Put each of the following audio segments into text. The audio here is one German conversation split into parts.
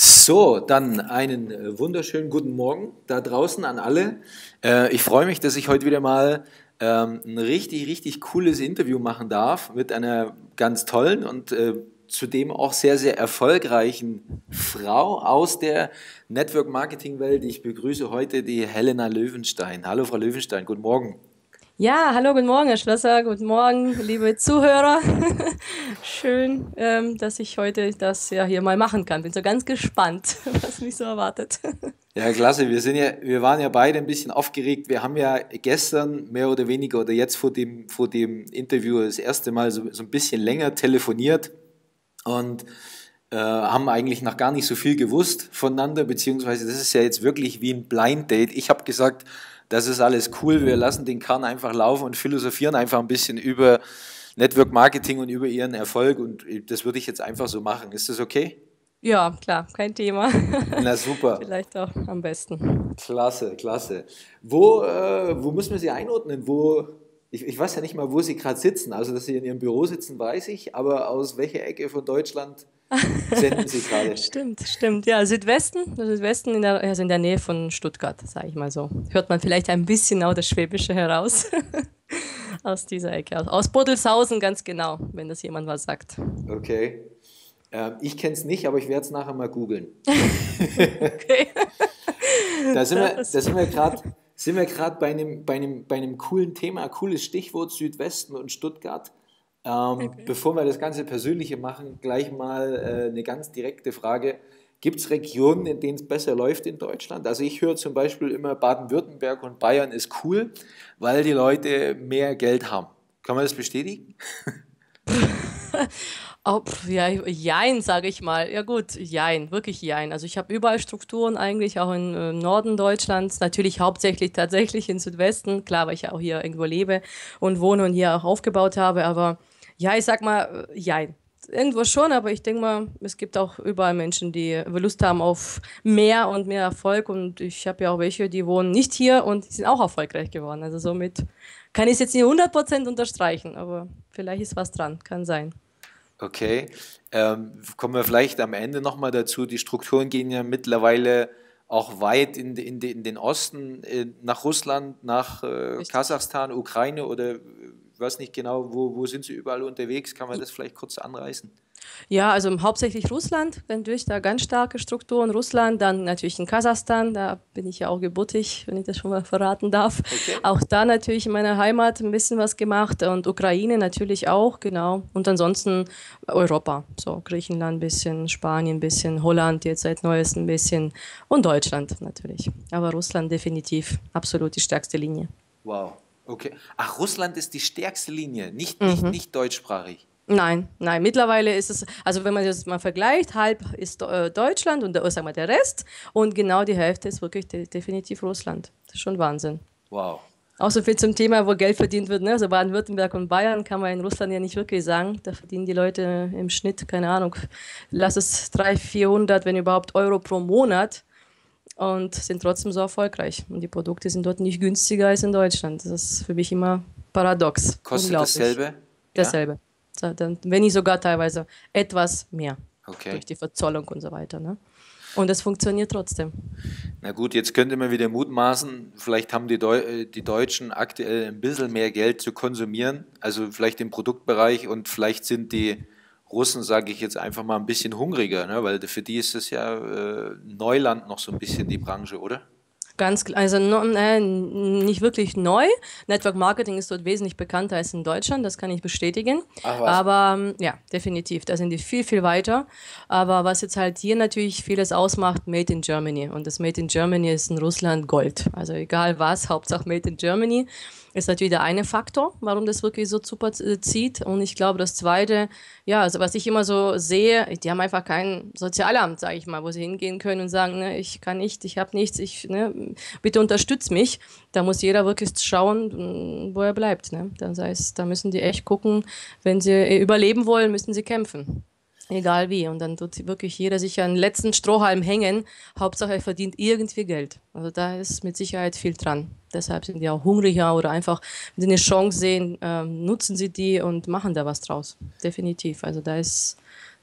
So, dann einen äh, wunderschönen guten Morgen da draußen an alle. Äh, ich freue mich, dass ich heute wieder mal ähm, ein richtig, richtig cooles Interview machen darf mit einer ganz tollen und äh, zudem auch sehr, sehr erfolgreichen Frau aus der Network Marketing Welt. Ich begrüße heute die Helena Löwenstein. Hallo, Frau Löwenstein, guten Morgen. Ja, hallo, guten Morgen, Herr Schlosser, guten Morgen, liebe Zuhörer. Schön, ähm, dass ich heute das ja hier mal machen kann. Bin so ganz gespannt, was mich so erwartet. Ja, klasse. Wir sind ja, wir waren ja beide ein bisschen aufgeregt. Wir haben ja gestern mehr oder weniger oder jetzt vor dem, vor dem Interview das erste Mal so, so ein bisschen länger telefoniert und äh, haben eigentlich noch gar nicht so viel gewusst voneinander, beziehungsweise das ist ja jetzt wirklich wie ein Blind Date. Ich habe gesagt, das ist alles cool, wir lassen den Kahn einfach laufen und philosophieren einfach ein bisschen über Network Marketing und über ihren Erfolg und das würde ich jetzt einfach so machen. Ist das okay? Ja, klar, kein Thema. Na super. Vielleicht auch am besten. Klasse, klasse. Wo, äh, wo müssen wir Sie einordnen? Wo, ich, ich weiß ja nicht mal, wo Sie gerade sitzen. Also, dass Sie in Ihrem Büro sitzen, weiß ich, aber aus welcher Ecke von Deutschland senden Sie gerade? stimmt, stimmt. Ja, Südwesten, Südwesten in der, also in der Nähe von Stuttgart, sage ich mal so. Hört man vielleicht ein bisschen auch das Schwäbische heraus. aus dieser Ecke. Aus Bodelshausen ganz genau, wenn das jemand was sagt. Okay. Ähm, ich kenne es nicht, aber ich werde es nachher mal googeln. okay. da sind wir, da sind wir gerade sind wir gerade bei einem, bei, einem, bei einem coolen Thema, cooles Stichwort Südwesten und Stuttgart. Ähm, okay. Bevor wir das ganze Persönliche machen, gleich mal äh, eine ganz direkte Frage. Gibt es Regionen, in denen es besser läuft in Deutschland? Also ich höre zum Beispiel immer, Baden-Württemberg und Bayern ist cool, weil die Leute mehr Geld haben. Kann man das bestätigen? Oh, ja, jein, sage ich mal. Ja gut, jein, wirklich jein. Also ich habe überall Strukturen eigentlich, auch im äh, Norden Deutschlands, natürlich hauptsächlich tatsächlich im Südwesten, klar, weil ich ja auch hier irgendwo lebe und wohne und hier auch aufgebaut habe, aber ja, ich sag mal, äh, jein. Irgendwo schon, aber ich denke mal, es gibt auch überall Menschen, die Lust haben auf mehr und mehr Erfolg und ich habe ja auch welche, die wohnen nicht hier und sind auch erfolgreich geworden. Also somit kann ich es jetzt nicht 100% unterstreichen, aber vielleicht ist was dran, kann sein. Okay, ähm, kommen wir vielleicht am Ende nochmal dazu. Die Strukturen gehen ja mittlerweile auch weit in, in, in den Osten, äh, nach Russland, nach äh, Kasachstan, Ukraine oder ich weiß nicht genau, wo, wo sind sie überall unterwegs? Kann man das vielleicht kurz anreißen? Ja, also hauptsächlich Russland, natürlich da ganz starke Strukturen. Russland, dann natürlich in Kasachstan, da bin ich ja auch geburtig, wenn ich das schon mal verraten darf. Okay. Auch da natürlich in meiner Heimat ein bisschen was gemacht und Ukraine natürlich auch, genau. Und ansonsten Europa, so Griechenland ein bisschen, Spanien ein bisschen, Holland jetzt seit neuestem ein bisschen und Deutschland natürlich. Aber Russland definitiv absolut die stärkste Linie. Wow, okay. Ach, Russland ist die stärkste Linie, nicht, nicht, mhm. nicht deutschsprachig. Nein, nein. Mittlerweile ist es, also wenn man das mal vergleicht, halb ist äh, Deutschland und der, sagen wir, der Rest und genau die Hälfte ist wirklich de definitiv Russland. Das ist schon Wahnsinn. Wow. Auch so viel zum Thema, wo Geld verdient wird. Ne? Also Baden-Württemberg und Bayern kann man in Russland ja nicht wirklich sagen. Da verdienen die Leute im Schnitt, keine Ahnung, lass es 300, 400, wenn überhaupt Euro pro Monat und sind trotzdem so erfolgreich. Und die Produkte sind dort nicht günstiger als in Deutschland. Das ist für mich immer paradox. Kostet dasselbe? Dasselbe. Ja? dann, wenn nicht sogar teilweise etwas mehr okay. durch die Verzollung und so weiter. Ne? Und es funktioniert trotzdem. Na gut, jetzt könnte man wieder mutmaßen, vielleicht haben die, Deu äh, die Deutschen aktuell ein bisschen mehr Geld zu konsumieren, also vielleicht im Produktbereich und vielleicht sind die Russen, sage ich jetzt einfach mal, ein bisschen hungriger, ne? weil für die ist es ja äh, Neuland noch so ein bisschen die Branche, oder? Ganz, also no, äh, nicht wirklich neu. Network Marketing ist dort wesentlich bekannter als in Deutschland, das kann ich bestätigen. Ach, Aber ähm, ja, definitiv, da sind die viel, viel weiter. Aber was jetzt halt hier natürlich vieles ausmacht, Made in Germany. Und das Made in Germany ist in Russland Gold. Also egal was, Hauptsache Made in Germany ist natürlich der eine Faktor, warum das wirklich so super äh, zieht. Und ich glaube, das zweite, ja, also was ich immer so sehe, die haben einfach kein Sozialamt, sage ich mal, wo sie hingehen können und sagen, ne, ich kann nicht, ich habe nichts, ich, ne, bitte unterstütz mich. Da muss jeder wirklich schauen, wo er bleibt. Ne? Das heißt, da müssen die echt gucken, wenn sie überleben wollen, müssen sie kämpfen. Egal wie. Und dann tut wirklich jeder sich an den letzten Strohhalm hängen. Hauptsache, er verdient irgendwie Geld. Also da ist mit Sicherheit viel dran. Deshalb sind die auch hungriger oder einfach, wenn sie eine Chance sehen, äh, nutzen sie die und machen da was draus. Definitiv. Also da ist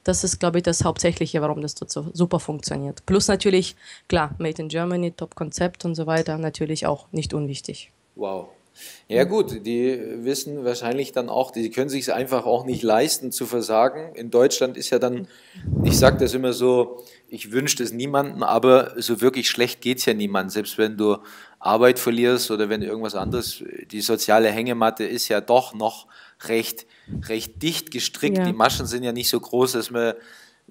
Das ist, glaube ich, das Hauptsächliche, warum das dort so super funktioniert. Plus natürlich, klar, Made in Germany, Top-Konzept und so weiter, natürlich auch nicht unwichtig. Wow. Ja gut, die wissen wahrscheinlich dann auch, die können sich es einfach auch nicht leisten zu versagen. In Deutschland ist ja dann, ich sage das immer so, ich wünsche das niemandem, aber so wirklich schlecht geht es ja niemandem. Selbst wenn du Arbeit verlierst oder wenn irgendwas anderes, die soziale Hängematte ist ja doch noch recht, recht dicht gestrickt. Ja. Die Maschen sind ja nicht so groß, dass man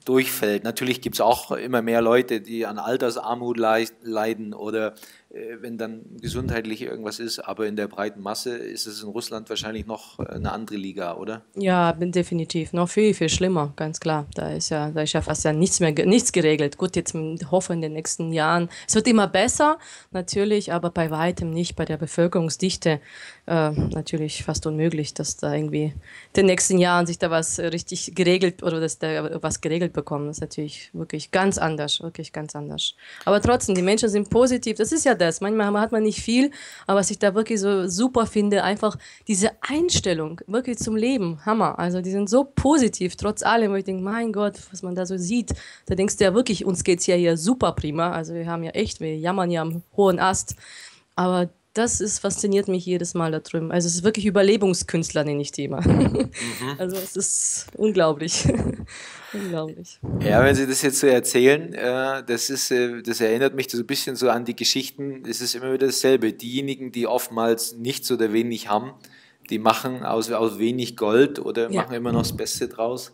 durchfällt. Natürlich gibt es auch immer mehr Leute, die an Altersarmut leiden oder wenn dann gesundheitlich irgendwas ist, aber in der breiten Masse ist es in Russland wahrscheinlich noch äh, eine andere Liga, oder? Ja, definitiv. Noch viel, viel schlimmer, ganz klar. Da ist ja, da ist ja fast ja nichts mehr nichts geregelt. Gut, jetzt hoffe in den nächsten Jahren. Es wird immer besser, natürlich, aber bei weitem nicht bei der Bevölkerungsdichte äh, natürlich fast unmöglich, dass da irgendwie in den nächsten Jahren sich da was richtig geregelt oder dass da was geregelt bekommen. Das ist natürlich wirklich ganz anders, wirklich ganz anders. Aber trotzdem, die Menschen sind positiv. Das ist ja das. Manchmal hat man nicht viel, aber was ich da wirklich so super finde, einfach diese Einstellung wirklich zum Leben. Hammer. Also die sind so positiv, trotz allem, wo ich denke, mein Gott, was man da so sieht. Da denkst du ja wirklich, uns geht es ja hier super prima. Also wir haben ja echt, wir jammern ja am hohen Ast. Aber das ist, fasziniert mich jedes Mal da drüben. Also es ist wirklich Überlebungskünstler, nenne ich die immer. Mhm. Also es ist unglaublich. unglaublich. Ja, wenn Sie das jetzt so erzählen, äh, das, ist, äh, das erinnert mich so ein bisschen so an die Geschichten. Es ist immer wieder dasselbe. Diejenigen, die oftmals nichts oder wenig haben, die machen aus, aus wenig Gold oder ja. machen immer noch das Beste draus.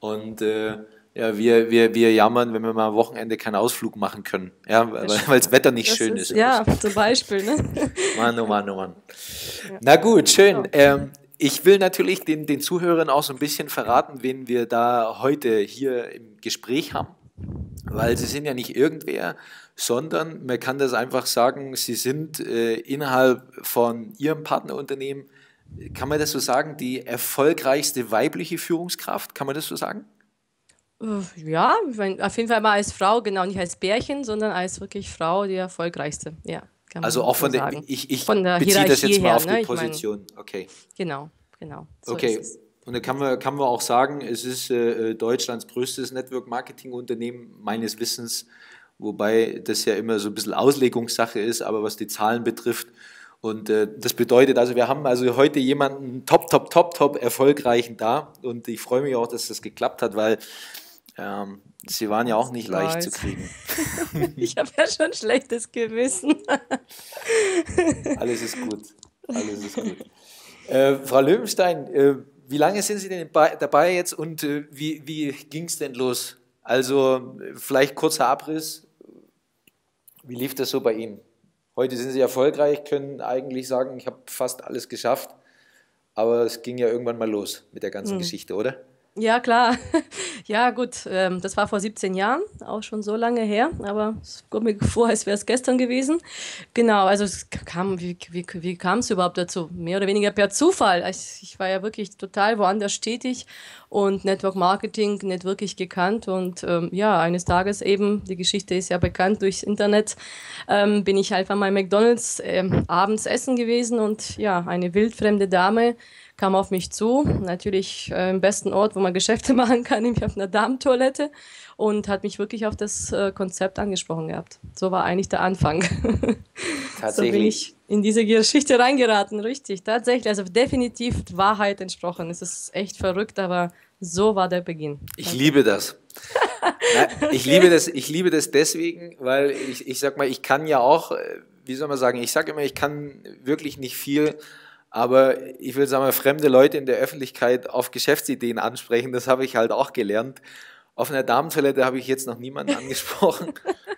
Und äh, ja, wir, wir, wir jammern, wenn wir mal am Wochenende keinen Ausflug machen können. Ja, weil, das Wetter nicht das schön ist. ist. Ja, zum Beispiel. Ne? Mann, oh Mann, oh Mann. Ja. Na gut, schön. Ähm, ich will natürlich den, den Zuhörern auch so ein bisschen verraten, wen wir da heute hier im Gespräch haben. Weil sie sind ja nicht irgendwer, sondern man kann das einfach sagen, sie sind äh, innerhalb von ihrem Partnerunternehmen, kann man das so sagen, die erfolgreichste weibliche Führungskraft? Kann man das so sagen? Äh, ja, auf jeden Fall mal als Frau, genau, nicht als Bärchen, sondern als wirklich Frau die erfolgreichste. Ja, also auch von der, ich, ich von der beziehe das jetzt mal auf her, die ne? Position. Meine, okay. Genau, genau. So okay. Und da kann man, kann man auch sagen, es ist äh, Deutschlands größtes Network-Marketing-Unternehmen, meines Wissens, wobei das ja immer so ein bisschen Auslegungssache ist, aber was die Zahlen betrifft. Und äh, das bedeutet also, wir haben also heute jemanden top, top, top, top erfolgreichen da. Und ich freue mich auch, dass das geklappt hat, weil ähm, sie waren ja auch nicht leicht weiß. zu kriegen. ich habe ja schon schlechtes Gewissen. Alles ist gut. Alles ist gut. Äh, Frau Löwenstein, äh, wie lange sind Sie denn dabei jetzt und äh, wie, wie ging es denn los? Also vielleicht kurzer Abriss. Wie lief das so bei Ihnen? Heute sind Sie erfolgreich, können eigentlich sagen, ich habe fast alles geschafft. Aber es ging ja irgendwann mal los mit der ganzen hm. Geschichte, oder? Ja, klar. Ja, gut, ähm, das war vor 17 Jahren, auch schon so lange her, aber es kommt mir vor, als wäre es gestern gewesen. Genau, also kam, wie, wie, wie kam es überhaupt dazu? Mehr oder weniger per Zufall. Ich, ich war ja wirklich total woanders tätig und Network Marketing nicht wirklich gekannt. Und ähm, ja, eines Tages eben, die Geschichte ist ja bekannt durchs Internet, ähm, bin ich einfach mal McDonalds ähm, abends essen gewesen und ja, eine wildfremde Dame kam auf mich zu, natürlich äh, im besten Ort, wo man Geschäfte machen kann, nämlich auf einer Damentoilette und hat mich wirklich auf das äh, Konzept angesprochen gehabt. So war eigentlich der Anfang. Tatsächlich. so bin ich in diese Geschichte reingeraten, richtig, tatsächlich. Also definitiv Wahrheit entsprochen. Es ist echt verrückt, aber so war der Beginn. Ich liebe das. Na, ich, liebe das ich liebe das deswegen, weil ich, ich sag mal, ich kann ja auch, äh, wie soll man sagen, ich sage immer, ich kann wirklich nicht viel aber ich will sagen, fremde Leute in der Öffentlichkeit auf Geschäftsideen ansprechen, das habe ich halt auch gelernt. Auf einer Damentoilette habe ich jetzt noch niemanden angesprochen.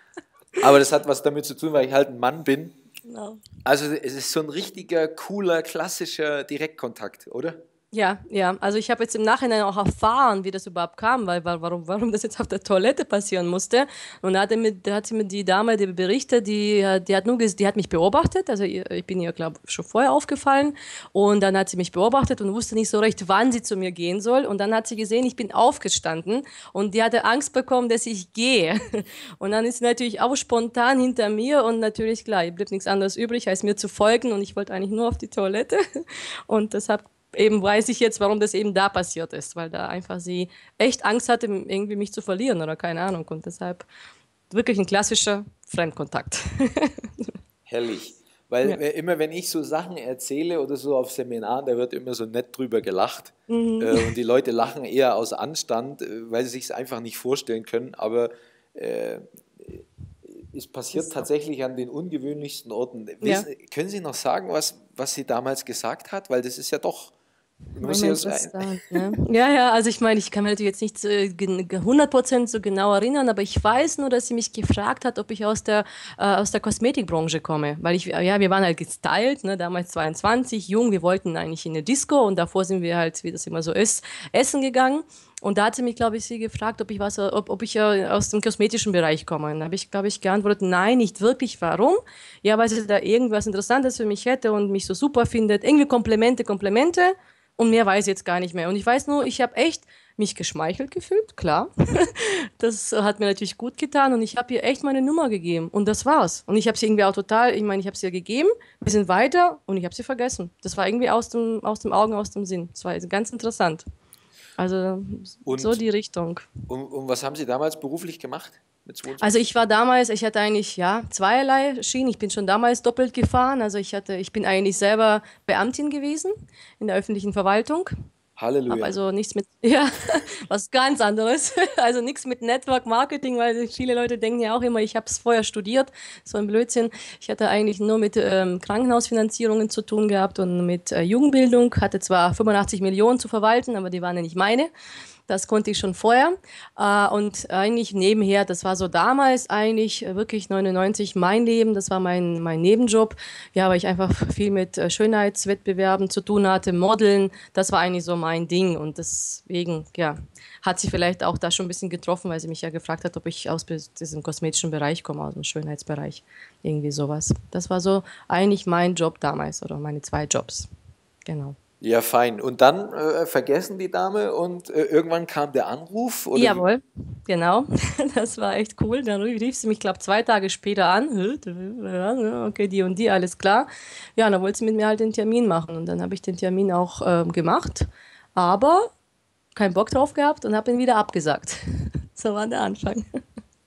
Aber das hat was damit zu tun, weil ich halt ein Mann bin. Genau. Also es ist so ein richtiger, cooler, klassischer Direktkontakt, oder? Ja, ja. Also ich habe jetzt im Nachhinein auch erfahren, wie das überhaupt kam, weil warum, warum das jetzt auf der Toilette passieren musste. Und da hat, mit, da mir die Dame, die berichtet, die, die hat nur die hat mich beobachtet. Also ich bin ihr, glaube schon vorher aufgefallen. Und dann hat sie mich beobachtet und wusste nicht so recht, wann sie zu mir gehen soll. Und dann hat sie gesehen, ich bin aufgestanden und die hatte Angst bekommen, dass ich gehe. Und dann ist sie natürlich auch spontan hinter mir und natürlich, klar, ihr blieb nichts anderes übrig, als mir zu folgen. Und ich wollte eigentlich nur auf die Toilette. Und das hat eben weiß ich jetzt, warum das eben da passiert ist, weil da einfach sie echt Angst hatte, irgendwie mich zu verlieren oder keine Ahnung. Und deshalb wirklich ein klassischer Fremdkontakt. Herrlich. Weil ja. immer wenn ich so Sachen erzähle oder so auf Seminaren, da wird immer so nett drüber gelacht. Mhm. Äh, und die Leute lachen eher aus Anstand, äh, weil sie sich es einfach nicht vorstellen können. Aber äh, es passiert tatsächlich an den ungewöhnlichsten Orten. Ja. Können Sie noch sagen, was, was sie damals gesagt hat? Weil das ist ja doch muss ja, sein. Ja, ja, also ich meine, ich kann mich natürlich jetzt nicht äh, 100% so genau erinnern, aber ich weiß nur, dass sie mich gefragt hat, ob ich aus der, äh, aus der Kosmetikbranche komme. Weil ich, ja, wir waren halt gestylt, ne, damals 22, jung, wir wollten eigentlich in eine Disco und davor sind wir halt, wie das immer so ist, essen gegangen. Und da hat sie mich, glaube ich, sie gefragt, ob ich was, ob, ob ich äh, aus dem kosmetischen Bereich komme. Und da habe ich, glaube ich, geantwortet, nein, nicht wirklich. Warum? Ja, weil sie da irgendwas Interessantes für mich hätte und mich so super findet. Irgendwie Komplimente, Komplimente. Und mehr weiß ich jetzt gar nicht mehr. Und ich weiß nur, ich habe echt mich geschmeichelt gefühlt, klar. das hat mir natürlich gut getan und ich habe ihr echt meine Nummer gegeben und das war's. Und ich habe sie irgendwie auch total, ich meine, ich habe sie ihr gegeben, wir sind weiter und ich habe sie vergessen. Das war irgendwie aus dem, aus dem Augen, aus dem Sinn. Das war ganz interessant. Also und, so die Richtung. Und, und was haben Sie damals beruflich gemacht? Also ich war damals, ich hatte eigentlich ja zweierlei Schienen. Ich bin schon damals doppelt gefahren. Also ich hatte, ich bin eigentlich selber Beamtin gewesen in der öffentlichen Verwaltung. Halleluja. Hab also nichts mit, ja, was ganz anderes. Also nichts mit Network Marketing, weil viele Leute denken ja auch immer, ich habe es vorher studiert. So ein Blödsinn. Ich hatte eigentlich nur mit ähm, Krankenhausfinanzierungen zu tun gehabt und mit äh, Jugendbildung. Hatte zwar 85 Millionen zu verwalten, aber die waren ja nicht meine. Das konnte ich schon vorher. Äh, und eigentlich nebenher, das war so damals eigentlich wirklich 99 mein Leben, das war mein, mein Nebenjob. Ja, weil ich einfach viel mit äh, Schönheitswettbewerben zu tun hatte, Modeln, das war eigentlich so mein Ding. Und deswegen, ja, hat sie vielleicht auch da schon ein bisschen getroffen, weil sie mich ja gefragt hat, ob ich aus diesem kosmetischen Bereich komme, aus dem Schönheitsbereich. Irgendwie sowas. Das war so eigentlich mein Job damals oder meine zwei Jobs. Genau. Ja, fein. Und dann äh, vergessen die Dame und äh, irgendwann kam der Anruf? Oder Jawohl, genau. Das war echt cool. Dann rief sie mich, glaube zwei Tage später an. Okay, die und die, alles klar. Ja, dann wollte sie mit mir halt den Termin machen. Und dann habe ich den Termin auch äh, gemacht. Aber keinen Bock drauf gehabt und habe ihn wieder abgesagt. So war der Anfang.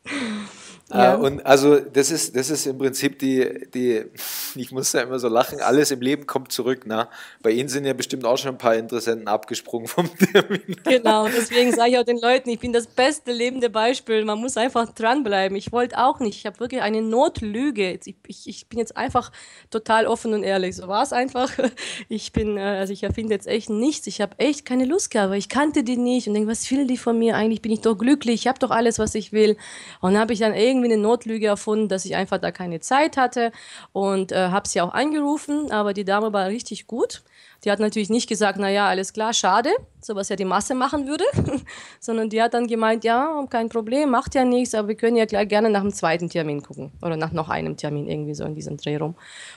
Äh, ja. und also das ist, das ist im Prinzip die, die, ich muss ja immer so lachen, alles im Leben kommt zurück. Na? Bei Ihnen sind ja bestimmt auch schon ein paar Interessenten abgesprungen vom Termin. Genau, deswegen sage ich auch den Leuten, ich bin das beste lebende Beispiel. Man muss einfach dranbleiben. Ich wollte auch nicht. Ich habe wirklich eine Notlüge. Ich, ich, ich, bin jetzt einfach total offen und ehrlich. So war es einfach. Ich bin, äh, also ich erfinde jetzt echt nichts. Ich habe echt keine Lust gehabt, weil ich kannte die nicht und denke, was will die von mir? Eigentlich bin ich doch glücklich. Ich habe doch alles, was ich will. Und dann habe ich dann irgendwie irgendwie eine Notlüge erfunden, dass ich einfach da keine Zeit hatte und äh, habe sie auch angerufen, aber die Dame war richtig gut. Die hat natürlich nicht gesagt, naja, alles klar, schade, so was ja die Masse machen würde, sondern die hat dann gemeint, ja, kein Problem, macht ja nichts, aber wir können ja gleich gerne nach dem zweiten Termin gucken oder nach noch einem Termin irgendwie so in diesem Dreh rum.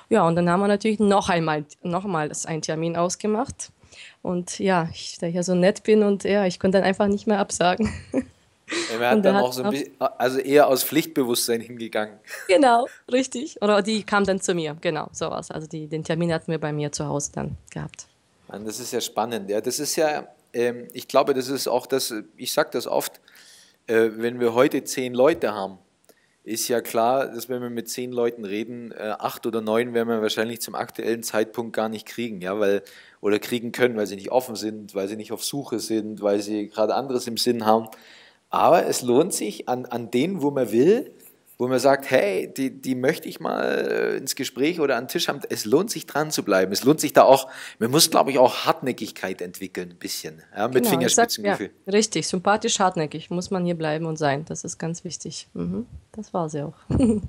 Ja, und dann haben wir natürlich noch einmal, noch mal einen Termin ausgemacht. Und ja, ich, da ich ja so nett bin und ja, ich konnte dann einfach nicht mehr absagen. Er hat dann auch so ein bisschen, also eher aus Pflichtbewusstsein hingegangen. Genau, richtig. Oder die kam dann zu mir, genau, sowas. Also die, den Termin hatten wir bei mir zu Hause dann gehabt. Mann, das ist ja spannend. Ja, das ist ja, ähm, ich glaube, das ist auch das, ich sage das oft, äh, wenn wir heute zehn Leute haben, ist ja klar, dass wenn wir mit zehn Leuten reden, äh, acht oder neun werden wir wahrscheinlich zum aktuellen Zeitpunkt gar nicht kriegen, ja, weil, oder kriegen können, weil sie nicht offen sind, weil sie nicht auf Suche sind, weil sie gerade anderes im Sinn haben. Aber es lohnt sich an, an denen, wo man will, wo man sagt, hey, die, die möchte ich mal äh, ins Gespräch oder an den Tisch haben. Es lohnt sich dran zu bleiben. Es lohnt sich da auch, man muss, glaube ich, auch Hartnäckigkeit entwickeln, ein bisschen, ja, mit genau, Fingerspitzengefühl. Ja, richtig, sympathisch, hartnäckig muss man hier bleiben und sein. Das ist ganz wichtig. Mhm, das war sie auch. muss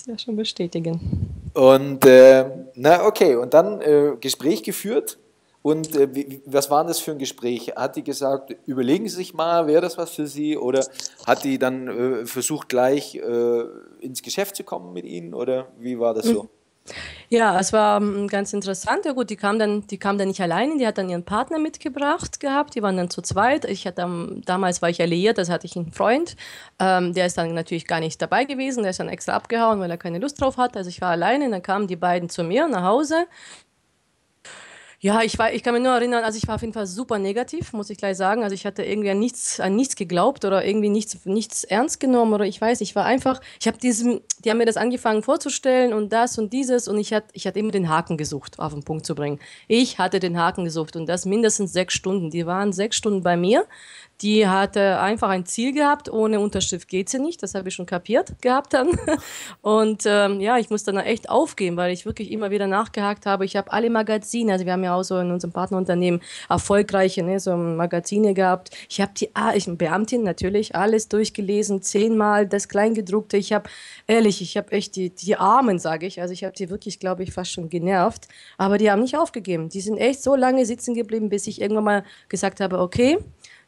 ich ja schon bestätigen. Und, äh, na, okay, und dann äh, Gespräch geführt und äh, wie, was war das für ein Gespräch? Hat die gesagt, überlegen Sie sich mal, wäre das was für Sie? Oder hat die dann äh, versucht, gleich äh, ins Geschäft zu kommen mit Ihnen? Oder wie war das so? Ja, es war ähm, ganz interessant. Ja gut, die kam dann, die kam dann nicht alleine, die hat dann ihren Partner mitgebracht gehabt. Die waren dann zu zweit. Ich hatte damals war ich alliiert, das hatte ich einen Freund. Ähm, der ist dann natürlich gar nicht dabei gewesen. Der ist dann extra abgehauen, weil er keine Lust drauf hat. Also ich war alleine. Dann kamen die beiden zu mir nach Hause Ja, ich, war, ich kann mich nur erinnern, also ich war auf jeden Fall super negativ, muss ich gleich sagen. Also ich hatte irgendwie an nichts, an nichts geglaubt oder irgendwie nichts, nichts ernst genommen oder ich weiß, ich war einfach, ich habe diesem, die haben mir das angefangen vorzustellen und das und dieses und ich hatte, ich hatte immer den Haken gesucht, auf den Punkt zu bringen. Ich hatte den Haken gesucht und das mindestens sechs Stunden. Die waren sechs Stunden bei mir die hatte einfach ein Ziel gehabt, ohne Unterschrift geht sie nicht, das habe ich schon kapiert gehabt dann. Und ähm, ja, ich musste dann echt aufgeben, weil ich wirklich immer wieder nachgehakt habe. Ich habe alle Magazine, also wir haben ja auch so in unserem Partnerunternehmen erfolgreiche ne, so Magazine gehabt. Ich habe die, ah, ich bin Beamtin natürlich, alles durchgelesen, zehnmal das Kleingedruckte. Ich habe, ehrlich, ich habe echt die, die Armen, sage ich, also ich habe die wirklich, glaube ich, fast schon genervt, aber die haben nicht aufgegeben. Die sind echt so lange sitzen geblieben, bis ich irgendwann mal gesagt habe, okay,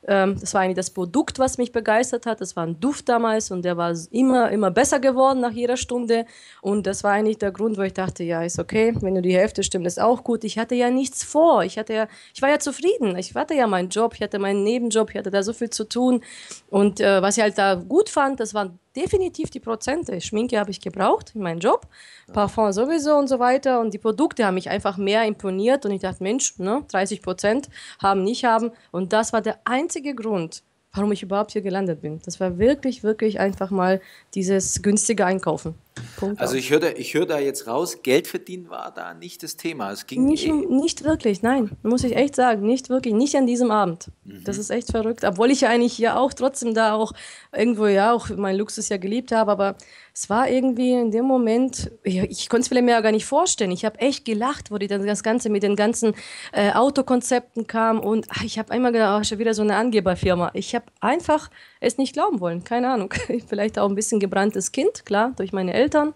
ähm, das war eigentlich das Produkt, was mich begeistert hat. Das war ein Duft damals und der war immer, immer besser geworden nach jeder Stunde. Und das war eigentlich der Grund, wo ich dachte, ja, ist okay, wenn du die Hälfte stimmt, ist auch gut. Ich hatte ja nichts vor. Ich, hatte ja, ich war ja zufrieden. Ich hatte ja meinen Job, ich hatte meinen Nebenjob, ich hatte da so viel zu tun. Und äh, was ich halt da gut fand, das waren definitiv die Prozente. Schminke habe ich gebraucht in meinem Job, Parfum sowieso und so weiter. Und die Produkte haben mich einfach mehr imponiert. Und ich dachte, Mensch, ne, 30 Prozent haben, nicht haben. Und das war der einzige Grund, warum ich überhaupt hier gelandet bin. Das war wirklich, wirklich einfach mal dieses günstige Einkaufen. Punkt also ich höre da, ich hör da jetzt raus, Geld verdienen war da nicht das Thema. Es ging nicht, eh nicht wirklich, nein, muss ich echt sagen, nicht wirklich, nicht an diesem Abend. Mhm. Das ist echt verrückt, obwohl ich ja eigentlich ja auch trotzdem da auch irgendwo ja auch meinen Luxus ja geliebt habe, aber es war irgendwie in dem Moment, ich, ich konnte es mir ja gar nicht vorstellen. Ich habe echt gelacht, wo die dann das Ganze mit den ganzen äh, Autokonzepten kam und ach, ich habe einmal gedacht, oh, schon wieder so eine Angeberfirma. Ich habe einfach es nicht glauben wollen, keine Ahnung. Vielleicht auch ein bisschen gebranntes Kind, klar, durch meine Eltern.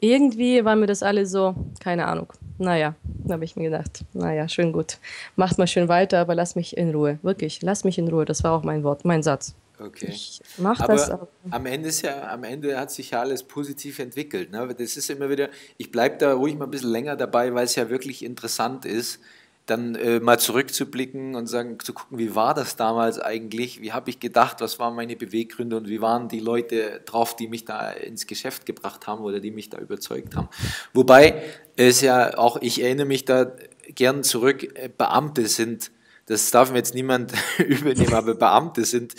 Irgendwie war mir das alles so, keine Ahnung. Naja, da habe ich mir gedacht, naja, schön gut. Macht mal schön weiter, aber lass mich in Ruhe. Wirklich, lass mich in Ruhe. Das war auch mein Wort, mein Satz. Okay. Ich mach aber das. Am Ende, ist ja, am Ende hat sich ja alles positiv entwickelt. Ne? Das ist immer wieder, ich bleibe da ruhig mal ein bisschen länger dabei, weil es ja wirklich interessant ist, dann äh, mal zurückzublicken und sagen, zu gucken, wie war das damals eigentlich, wie habe ich gedacht, was waren meine Beweggründe und wie waren die Leute drauf, die mich da ins Geschäft gebracht haben oder die mich da überzeugt haben. Wobei es ja auch, ich erinnere mich da gern zurück, äh, Beamte sind, das darf mir jetzt niemand übernehmen, aber Beamte sind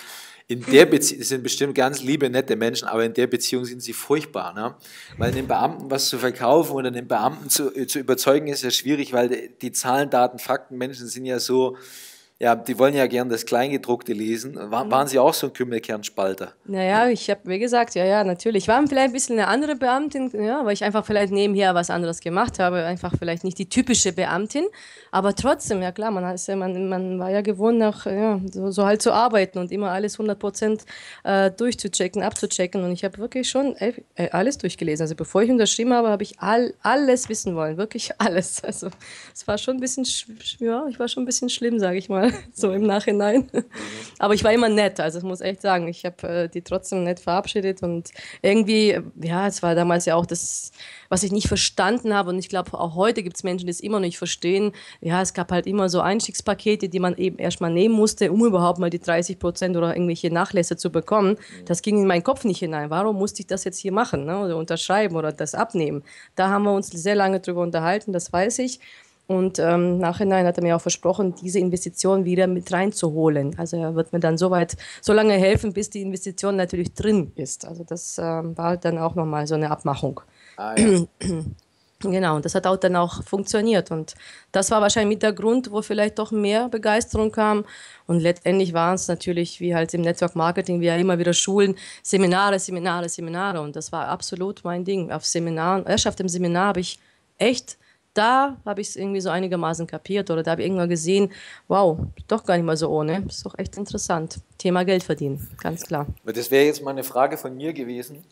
in der Beziehung sind bestimmt ganz liebe, nette Menschen, aber in der Beziehung sind sie furchtbar. Ne? Weil den Beamten was zu verkaufen oder den Beamten zu, äh, zu überzeugen, ist ja schwierig, weil die Zahlen, Daten, Fakten, Menschen sind ja so, ja, die wollen ja gern das Kleingedruckte lesen. War, mhm. waren Sie auch so ein Kümmelkernspalter? Naja, ich habe, wie gesagt, ja, ja, natürlich. Ich war vielleicht ein bisschen eine andere Beamtin, ja, weil ich einfach vielleicht nebenher was anderes gemacht habe. Einfach vielleicht nicht die typische Beamtin. Aber trotzdem, ja klar, man, ist ja, man, man war ja gewohnt, nach, ja, so, so, halt zu arbeiten und immer alles 100 Prozent äh, durchzuchecken, abzuchecken. Und ich habe wirklich schon äh, alles durchgelesen. Also bevor ich unterschrieben habe, habe ich all, alles wissen wollen. Wirklich alles. Also es war schon ein bisschen, ja, ich war schon ein bisschen schlimm, sage ich mal. so im Nachhinein. Aber ich war immer nett, also ich muss echt sagen, ich habe äh, die trotzdem nett verabschiedet und irgendwie, ja, es war damals ja auch das, was ich nicht verstanden habe und ich glaube, auch heute gibt es Menschen, die es immer noch nicht verstehen. Ja, es gab halt immer so Einstiegspakete, die man eben erstmal nehmen musste, um überhaupt mal die 30 Prozent oder irgendwelche Nachlässe zu bekommen. Das ging in meinen Kopf nicht hinein. Warum musste ich das jetzt hier machen ne? oder unterschreiben oder das abnehmen? Da haben wir uns sehr lange drüber unterhalten, das weiß ich. Und ähm, nachhinein hat er mir auch versprochen, diese Investition wieder mit reinzuholen. Also er wird mir dann so weit, so lange helfen, bis die Investition natürlich drin ist. Also das ähm, war dann auch nochmal so eine Abmachung. Ah, ja. Genau, und das hat auch dann auch funktioniert. Und das war wahrscheinlich mit der Grund, wo vielleicht doch mehr Begeisterung kam. Und letztendlich waren es natürlich, wie halt im Network Marketing, wie ja immer wieder Schulen, Seminare, Seminare, Seminare. Und das war absolut mein Ding. Auf Seminaren, erst auf dem Seminar habe ich echt da habe ich es irgendwie so einigermaßen kapiert oder da habe ich irgendwann gesehen, wow, doch gar nicht mal so ohne. Ist doch echt interessant. Thema Geld verdienen, ganz klar. Das wäre jetzt mal eine Frage von mir gewesen.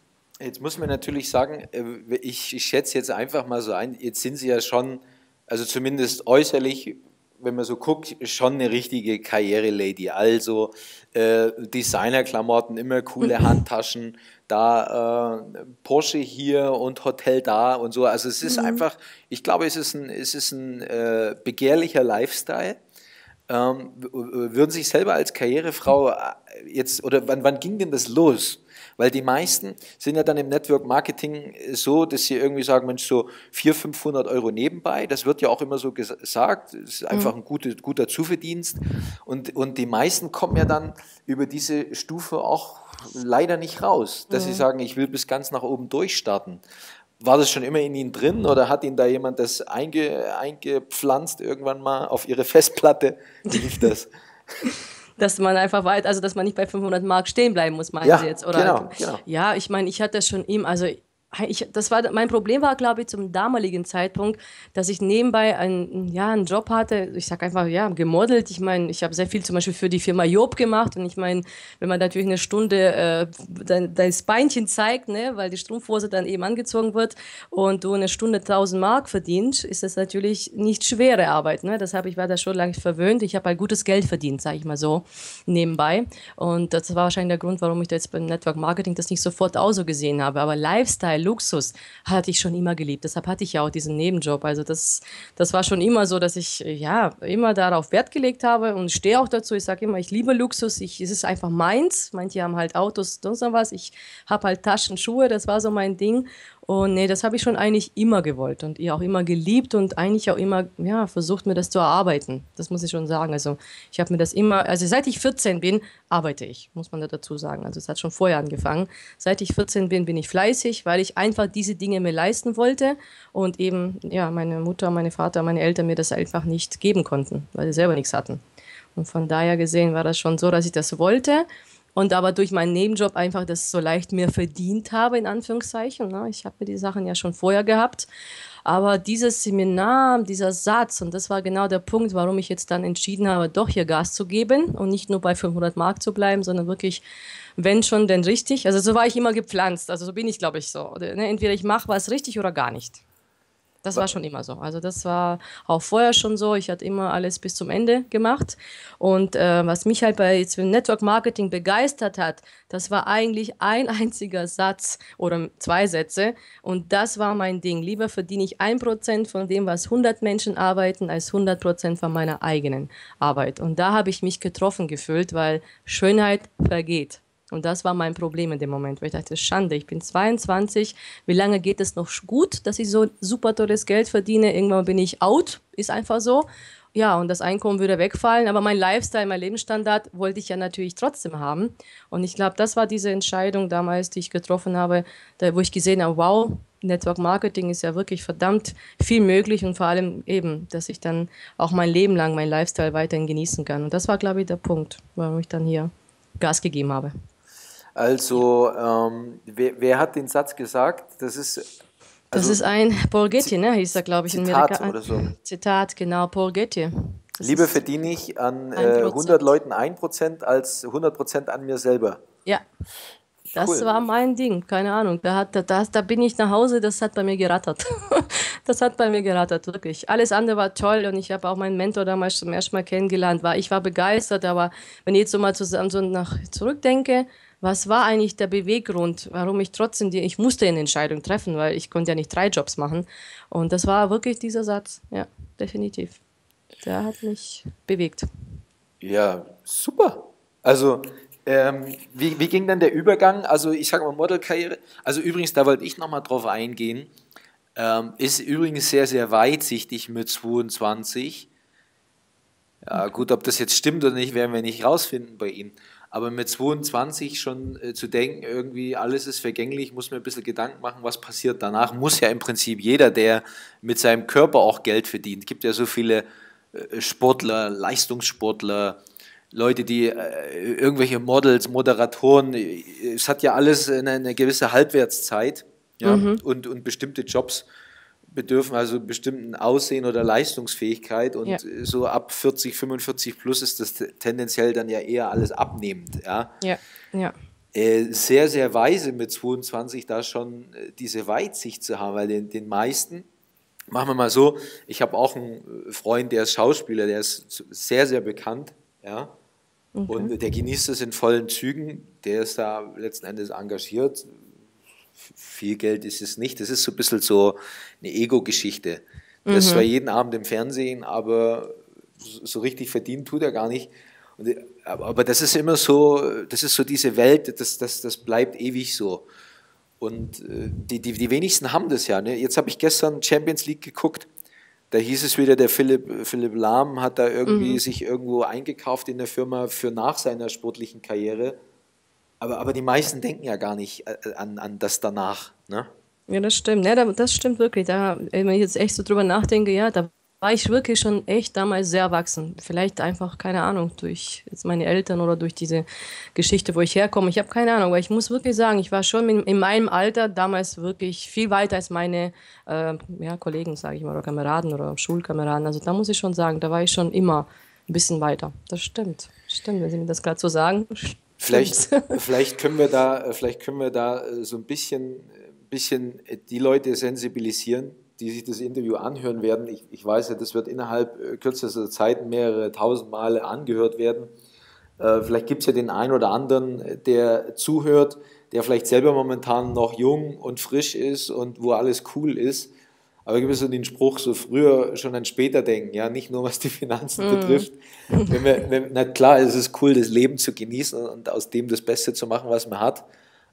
Jetzt muss man natürlich sagen, äh, ich, ich schätze jetzt einfach mal so ein, jetzt sind Sie ja schon, also zumindest äußerlich, wenn man so guckt, schon eine richtige Karriere-Lady. Also äh, Designerklamotten, immer coole Handtaschen, da äh, Porsche hier und Hotel da und so. Also es ist mhm. einfach, ich glaube, es ist ein, es ist ein äh, begehrlicher Lifestyle. Ähm, würden Sie sich selber als Karrierefrau äh, jetzt, oder wann, wann ging denn das los? Weil die meisten sind ja dann im Network Marketing so, dass sie irgendwie sagen, Mensch, so 400, 500 Euro nebenbei, das wird ja auch immer so gesagt, das ist einfach mhm. ein guter, guter Zuverdienst. Und, und die meisten kommen ja dann über diese Stufe auch leider nicht raus, dass mhm. sie sagen, ich will bis ganz nach oben durchstarten. War das schon immer in Ihnen drin oder hat Ihnen da jemand das einge, eingepflanzt irgendwann mal auf Ihre Festplatte? Wie lief das? dass man einfach weit, also dass man nicht bei 500 Mark stehen bleiben muss, meinen ja, Sie jetzt? Oder, genau, genau. Ja, ich meine, ich hatte schon ihm, also ich, das war, mein Problem war, glaube ich, zum damaligen Zeitpunkt, dass ich nebenbei einen, ja, einen Job hatte, ich sage einfach, ja, gemodelt. Ich meine, ich habe sehr viel zum Beispiel für die Firma Job gemacht und ich meine, wenn man natürlich eine Stunde äh, dein, dein Beinchen zeigt, ne, weil die Strumpfhose dann eben angezogen wird und du eine Stunde 1000 Mark verdienst, ist das natürlich nicht schwere Arbeit. Ne? Deshalb, ich war da schon lange verwöhnt. Ich habe halt gutes Geld verdient, sage ich mal so, nebenbei. Und das war wahrscheinlich der Grund, warum ich da jetzt beim Network Marketing das nicht sofort auch so gesehen habe. Aber Lifestyle, Luxus hatte ich schon immer geliebt. Deshalb hatte ich ja auch diesen Nebenjob. Also das, das war schon immer so, dass ich ja immer darauf Wert gelegt habe und stehe auch dazu. Ich sage immer, ich liebe Luxus. Ich, es ist einfach meins. Manche haben halt Autos, sonst was. Ich habe halt Taschen, Schuhe. Das war so mein Ding. Und nee, das habe ich schon eigentlich immer gewollt und ihr auch immer geliebt und eigentlich auch immer ja, versucht, mir das zu erarbeiten. Das muss ich schon sagen. Also ich habe mir das immer, also seit ich 14 bin, arbeite ich, muss man da dazu sagen. Also es hat schon vorher angefangen. Seit ich 14 bin, bin ich fleißig, weil ich einfach diese Dinge mir leisten wollte und eben, ja, meine Mutter, meine Vater, meine Eltern mir das einfach nicht geben konnten, weil sie selber nichts hatten. Und von daher gesehen war das schon so, dass ich das wollte und aber durch meinen Nebenjob einfach das so leicht mir verdient habe, in Anführungszeichen. Ne? Ich habe mir die Sachen ja schon vorher gehabt. Aber dieses Seminar, dieser Satz, und das war genau der Punkt, warum ich jetzt dann entschieden habe, doch hier Gas zu geben und nicht nur bei 500 Mark zu bleiben, sondern wirklich, wenn schon, denn richtig. Also so war ich immer gepflanzt. Also so bin ich, glaube ich, so. Ne? Entweder ich mache was richtig oder gar nicht. Das war schon immer so. Also das war auch vorher schon so. Ich hatte immer alles bis zum Ende gemacht. Und äh, was mich halt bei jetzt Network Marketing begeistert hat, das war eigentlich ein einziger Satz oder zwei Sätze. Und das war mein Ding. Lieber verdiene ich ein Prozent von dem, was 100 Menschen arbeiten, als 100 Prozent von meiner eigenen Arbeit. Und da habe ich mich getroffen gefühlt, weil Schönheit vergeht. Und das war mein Problem in dem Moment, weil ich dachte, Schande, ich bin 22, wie lange geht es noch gut, dass ich so super tolles Geld verdiene? Irgendwann bin ich out, ist einfach so. Ja, und das Einkommen würde wegfallen, aber mein Lifestyle, mein Lebensstandard wollte ich ja natürlich trotzdem haben. Und ich glaube, das war diese Entscheidung damals, die ich getroffen habe, wo ich gesehen habe, wow, Network Marketing ist ja wirklich verdammt viel möglich und vor allem eben, dass ich dann auch mein Leben lang mein Lifestyle weiterhin genießen kann. Und das war, glaube ich, der Punkt, warum ich dann hier Gas gegeben habe. Also, ähm, wer, wer, hat den Satz gesagt? Das ist. Also, das ist ein Paul Getty, ne? Hieß er, glaube ich, in Zitat oder so. Zitat, genau, Paul Getty. Das Lieber verdiene ich an äh, 100 Leuten 1% als 100% an mir selber. Ja, das cool. war mein Ding, keine Ahnung. Da, hat, da, da bin ich nach Hause, das hat bei mir gerattert. das hat bei mir gerattert, wirklich. Alles andere war toll und ich habe auch meinen Mentor damals zum ersten Mal kennengelernt. War, ich war begeistert, aber wenn ich jetzt so mal zusammen so nach zurückdenke, was war eigentlich der Beweggrund, warum ich trotzdem, die, ich musste eine Entscheidung treffen, weil ich konnte ja nicht drei Jobs machen. Und das war wirklich dieser Satz, ja, definitiv. Der hat mich bewegt. Ja, super. Also, ähm, wie, wie ging dann der Übergang? Also, ich sage mal Modelkarriere. Also, übrigens, da wollte ich nochmal drauf eingehen. Ähm, ist übrigens sehr, sehr weitsichtig mit 22. Ja, gut, ob das jetzt stimmt oder nicht, werden wir nicht rausfinden bei Ihnen. Aber mit 22 schon äh, zu denken, irgendwie alles ist vergänglich, muss mir ein bisschen Gedanken machen, was passiert danach, muss ja im Prinzip jeder, der mit seinem Körper auch Geld verdient. Es gibt ja so viele äh, Sportler, Leistungssportler, Leute, die äh, irgendwelche Models, Moderatoren, es hat ja alles eine, eine gewisse Halbwertszeit ja, mhm. und, und bestimmte Jobs bedürfen also bestimmten Aussehen oder Leistungsfähigkeit und ja. so ab 40, 45 plus ist das tendenziell dann ja eher alles abnehmend. Ja, ja. ja. Äh, sehr, sehr weise mit 22 da schon äh, diese Weitsicht zu haben, weil den, den meisten, machen wir mal so, ich habe auch einen Freund, der ist Schauspieler, der ist sehr, sehr bekannt, ja, okay. und der genießt es in vollen Zügen, der ist da letzten Endes engagiert, viel Geld ist es nicht. Das ist so ein bisschen so eine Ego-Geschichte. Das mhm. war jeden Abend im Fernsehen, aber so richtig verdient tut er gar nicht. aber das ist immer so, das ist so diese Welt, das, das, das bleibt ewig so. Und äh, die, die, die wenigsten haben das ja. Ne? Jetzt habe ich gestern Champions League geguckt. Da hieß es wieder, der Philipp, Philipp Lahm hat da irgendwie mhm. sich irgendwo eingekauft in der Firma für nach seiner sportlichen Karriere. Aber, aber die meisten denken ja gar nicht äh, an, an das danach. Ne? Ja, das stimmt. Ja, das stimmt wirklich. Da, wenn ich jetzt echt so drüber nachdenke, ja, da war ich wirklich schon echt damals sehr erwachsen. Vielleicht einfach, keine Ahnung, durch jetzt meine Eltern oder durch diese Geschichte, wo ich herkomme. Ich habe keine Ahnung, weil ich muss wirklich sagen, ich war schon in, in meinem Alter damals wirklich viel weiter als meine äh, ja, Kollegen, sage ich mal, oder Kameraden oder Schulkameraden. Also da muss ich schon sagen, da war ich schon immer ein bisschen weiter. Das stimmt. Stimmt, wenn Sie mir das gerade so sagen. Vielleicht, vielleicht, können wir da, vielleicht können wir da äh, so ein bisschen, bisschen die Leute sensibilisieren, die sich das Interview anhören werden, ich, ich weiß ja, das wird innerhalb äh, kürzester Zeit mehrere tausend Male angehört werden. Äh, vielleicht gibt es ja den einen oder anderen, der zuhört, der vielleicht selber momentan noch jung und frisch ist und wo alles cool ist. Aber gibt es so den Spruch, so früher schon an später denken, ja, nicht nur was die Finanzen mm. betrifft. Wenn wir, wenn, na klar, es ist cool, das Leben zu genießen und aus dem das Beste zu machen, was man hat.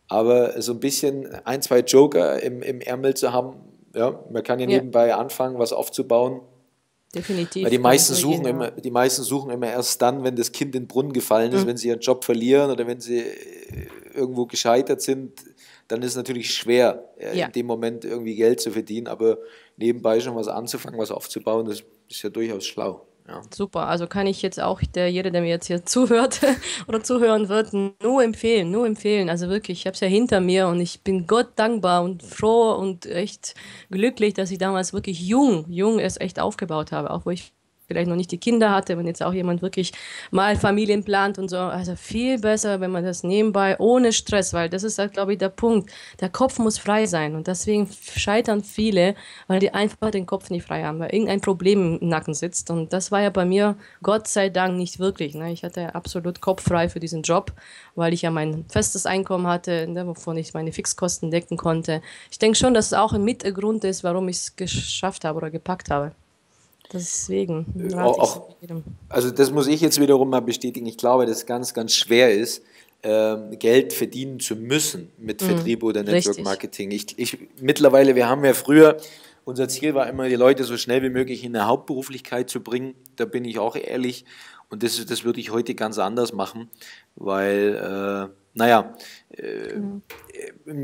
Aber so ein bisschen ein, zwei Joker im, im Ärmel zu haben, ja, man kann ja, ja. nebenbei anfangen, was aufzubauen. Definitiv. Weil die meisten, suchen immer, die meisten suchen immer erst dann, wenn das Kind in den Brunnen gefallen ist, mhm. wenn sie ihren Job verlieren oder wenn sie äh, irgendwo gescheitert sind, dann ist es natürlich schwer, äh, ja. in dem Moment irgendwie Geld zu verdienen, aber nebenbei schon was anzufangen, was aufzubauen, das ist ja durchaus schlau. Ja. Super, also kann ich jetzt auch der, jeder, der mir jetzt hier zuhört oder zuhören wird, nur empfehlen, nur empfehlen. Also wirklich, ich habe es ja hinter mir und ich bin Gott dankbar und froh und echt glücklich, dass ich damals wirklich jung, jung es echt aufgebaut habe, auch wo ich vielleicht noch nicht die Kinder hatte, wenn jetzt auch jemand wirklich mal Familien plant und so. Also viel besser, wenn man das nebenbei ohne Stress, weil das ist, halt, glaube ich, der Punkt. Der Kopf muss frei sein und deswegen scheitern viele, weil die einfach den Kopf nicht frei haben, weil irgendein Problem im Nacken sitzt. Und das war ja bei mir Gott sei Dank nicht wirklich. Ne? Ich hatte absolut kopffrei für diesen Job, weil ich ja mein festes Einkommen hatte, ne, wovon ich meine Fixkosten decken konnte. Ich denke schon, dass es auch ein Mitgrund ist, warum ich es geschafft habe oder gepackt habe. Deswegen. Äh, auch, also das muss ich jetzt wiederum mal bestätigen. Ich glaube, dass es ganz, ganz schwer ist, ähm, Geld verdienen zu müssen mit mhm. Vertrieb oder Network Marketing. Ich, ich, mittlerweile, wir haben ja früher, unser Ziel war immer, die Leute so schnell wie möglich in eine Hauptberuflichkeit zu bringen. Da bin ich auch ehrlich. Und das, das würde ich heute ganz anders machen, weil, äh, naja, äh, genau.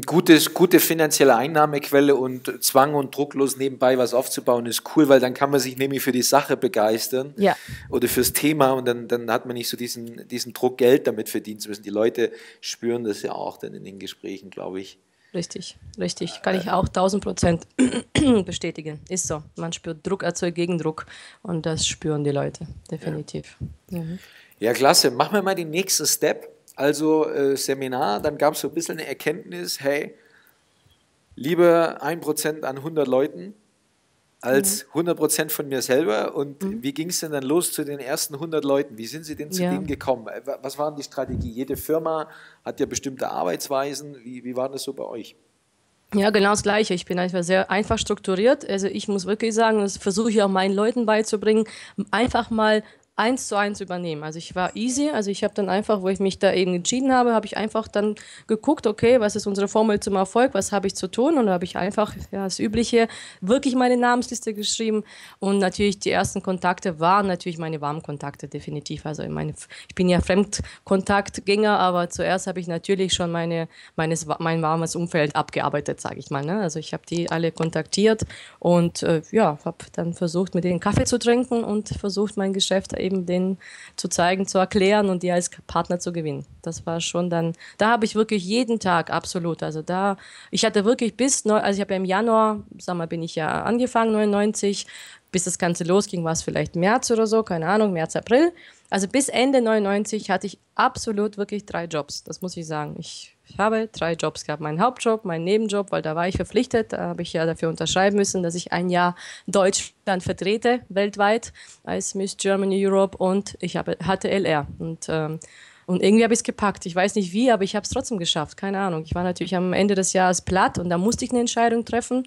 gutes, gute finanzielle Einnahmequelle und Zwang und drucklos nebenbei was aufzubauen ist cool, weil dann kann man sich nämlich für die Sache begeistern ja. oder fürs Thema und dann, dann hat man nicht so diesen, diesen Druck, Geld damit verdienen zu müssen. Die Leute spüren das ja auch dann in den Gesprächen, glaube ich. Richtig, richtig. Kann ich auch 1000 Prozent bestätigen. Ist so. Man spürt Druck erzeugt Gegendruck und das spüren die Leute, definitiv. Ja, mhm. ja klasse. Machen wir mal den nächsten Step. Also äh, Seminar, dann gab es so ein bisschen eine Erkenntnis, hey, lieber 1% an 100 Leuten als mhm. 100% von mir selber. Und mhm. wie ging es denn dann los zu den ersten 100 Leuten? Wie sind Sie denn zu ja. denen gekommen? Äh, was war die Strategie? Jede Firma hat ja bestimmte Arbeitsweisen. Wie, wie war das so bei euch? Ja, genau das Gleiche. Ich bin einfach sehr einfach strukturiert. Also ich muss wirklich sagen, das versuche ich auch meinen Leuten beizubringen, einfach mal eins zu eins übernehmen. Also ich war easy, also ich habe dann einfach, wo ich mich da eben entschieden habe, habe ich einfach dann geguckt, okay, was ist unsere Formel zum Erfolg, was habe ich zu tun und da habe ich einfach, ja, das Übliche, wirklich meine Namensliste geschrieben und natürlich die ersten Kontakte waren natürlich meine warmen Kontakte, definitiv. Also meine, ich bin ja Fremdkontaktgänger, aber zuerst habe ich natürlich schon meine, meines, mein warmes Umfeld abgearbeitet, sage ich mal. Ne? Also ich habe die alle kontaktiert und äh, ja, habe dann versucht, mit denen Kaffee zu trinken und versucht, mein Geschäft eben denen zu zeigen, zu erklären und die als Partner zu gewinnen. Das war schon dann, da habe ich wirklich jeden Tag, absolut. Also da, ich hatte wirklich bis, also ich habe ja im Januar, sag mal, bin ich ja angefangen, 99, bis das Ganze losging, war es vielleicht März oder so, keine Ahnung, März, April. Also bis Ende 99 hatte ich absolut wirklich drei Jobs, das muss ich sagen. Ich ich habe drei Jobs gehabt. Meinen Hauptjob, meinen Nebenjob, weil da war ich verpflichtet. Da habe ich ja dafür unterschreiben müssen, dass ich ein Jahr Deutschland vertrete, weltweit, als Miss Germany Europe. Und ich habe, hatte LR. Und, ähm, und irgendwie habe ich es gepackt. Ich weiß nicht wie, aber ich habe es trotzdem geschafft. Keine Ahnung. Ich war natürlich am Ende des Jahres platt und da musste ich eine Entscheidung treffen,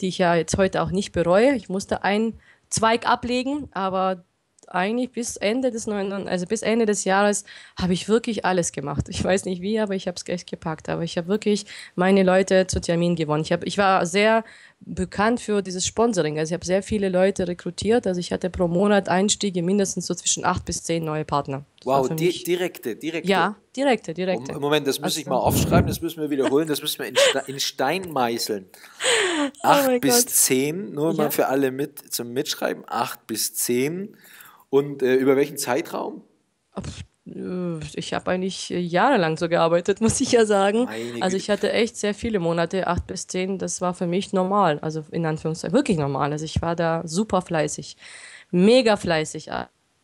die ich ja jetzt heute auch nicht bereue. Ich musste einen Zweig ablegen, aber eigentlich bis Ende des neuen, also bis Ende des Jahres habe ich wirklich alles gemacht. Ich weiß nicht wie, aber ich habe es echt gepackt. Aber ich habe wirklich meine Leute zu Termin gewonnen. Ich, hab, ich war sehr bekannt für dieses Sponsoring. Also ich habe sehr viele Leute rekrutiert. Also ich hatte pro Monat Einstiege mindestens so zwischen acht bis zehn neue Partner. Das wow, di direkte, direkte. Ja, direkte, direkte. Moment, das muss also, ich mal aufschreiben, das müssen wir wiederholen, das müssen wir in, Ste in Stein meißeln. Oh acht oh bis Gott. zehn, nur ja. mal für alle mit zum Mitschreiben, acht bis zehn. Und äh, über welchen Zeitraum? Äh, ich habe eigentlich jahrelang so gearbeitet, muss ich ja sagen. Also ich hatte echt sehr viele Monate, acht bis zehn, das war für mich normal, also in Anführungszeichen wirklich normal. Also ich war da super fleißig, mega fleißig,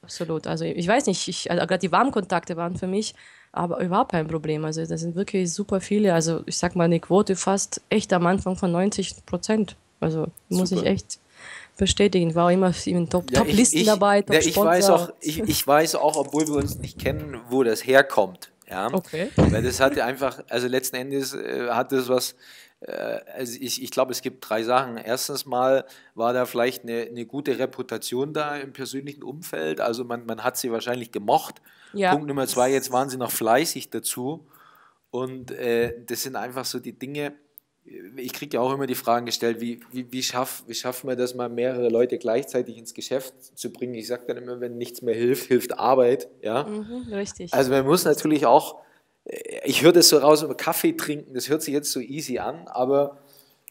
absolut. Also ich weiß nicht, ich, also gerade die Warmkontakte waren für mich aber überhaupt kein Problem. Also das sind wirklich super viele. Also ich sag mal eine Quote fast echt am Anfang von 90 Prozent. Also muss super. ich echt bestätigen. War immer in Top-Listen Top dabei. Top ja, ich, weiß auch, ich, ich weiß auch, obwohl wir uns nicht kennen, wo das herkommt. Ja? Okay. Weil das hat ja einfach, also letzten Endes äh, hat das was, äh, also ich, ich glaube, es gibt drei Sachen. Erstens mal war da vielleicht eine, eine gute Reputation da im persönlichen Umfeld. Also man, man hat sie wahrscheinlich gemocht. Ja. Punkt Nummer zwei, jetzt waren sie noch fleißig dazu. Und äh, das sind einfach so die Dinge, ich kriege ja auch immer die Fragen gestellt, wie, wie, wie, schaff, wie schaffen wir das mal, mehrere Leute gleichzeitig ins Geschäft zu bringen? Ich sage dann immer, wenn nichts mehr hilft, hilft Arbeit. Ja? Mhm, richtig. Also man muss natürlich auch, ich höre das so raus, über Kaffee trinken, das hört sich jetzt so easy an, aber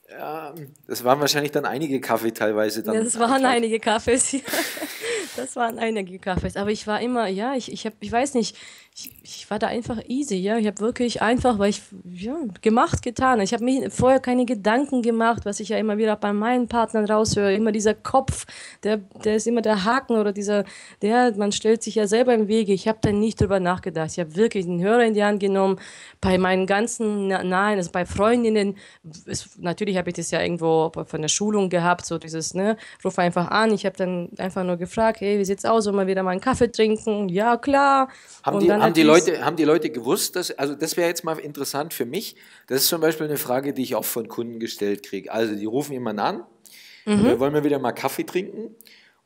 ja, das waren wahrscheinlich dann einige Kaffee teilweise. Dann das waren einige Kaffees, ja. Das waren einige Kaffees. Aber ich war immer, ja, ich, ich, hab, ich weiß nicht, ich, ich war da einfach easy, ja. Ich habe wirklich einfach, weil ich ja, gemacht, getan. Ich habe mir vorher keine Gedanken gemacht, was ich ja immer wieder bei meinen Partnern raushöre. Immer dieser Kopf, der, der ist immer der Haken oder dieser, der, man stellt sich ja selber im Wege. Ich habe da nicht drüber nachgedacht. Ich habe wirklich einen Hörer in die Hand genommen. Bei meinen ganzen Nein, also bei Freundinnen, ist, natürlich habe ich das ja irgendwo von der Schulung gehabt, so dieses, ne, ruf einfach an. Ich habe dann einfach nur gefragt, hey, wie sieht's aus, sollen wir wieder mal einen Kaffee trinken? Ja, klar. Haben die, haben die, Leute, haben die Leute gewusst, dass, also das wäre jetzt mal interessant für mich, das ist zum Beispiel eine Frage, die ich auch von Kunden gestellt kriege. Also die rufen jemanden an, mhm. Äh, wollen wir wieder mal Kaffee trinken?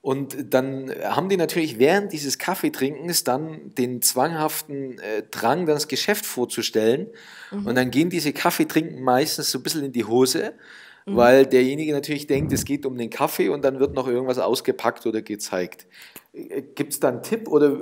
Und dann haben die natürlich während dieses Kaffeetrinkens dann den zwanghaften äh, Drang, das Geschäft vorzustellen. Mhm. Und dann gehen diese Kaffeetrinken meistens so ein bisschen in die Hose, mhm. weil derjenige natürlich denkt, es geht um den Kaffee und dann wird noch irgendwas ausgepackt oder gezeigt. Äh, Gibt es da einen Tipp oder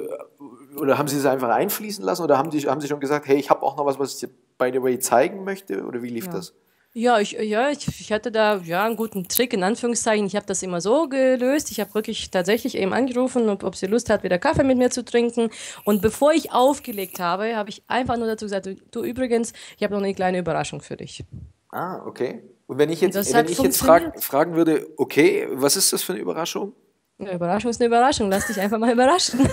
oder haben Sie es einfach einfließen lassen oder haben, die, haben Sie schon gesagt, hey, ich habe auch noch was, was ich by the way zeigen möchte oder wie lief ja. das? Ja, ich, ja ich, ich hatte da ja, einen guten Trick, in Anführungszeichen. Ich habe das immer so gelöst. Ich habe wirklich tatsächlich eben angerufen, ob, ob sie Lust hat, wieder Kaffee mit mir zu trinken. Und bevor ich aufgelegt habe, habe ich einfach nur dazu gesagt, du, du übrigens, ich habe noch eine kleine Überraschung für dich. Ah, okay. Und wenn ich jetzt, wenn ich jetzt frag, fragen würde, okay, was ist das für eine Überraschung? Eine Überraschung ist eine Überraschung. Lass dich einfach mal überraschen.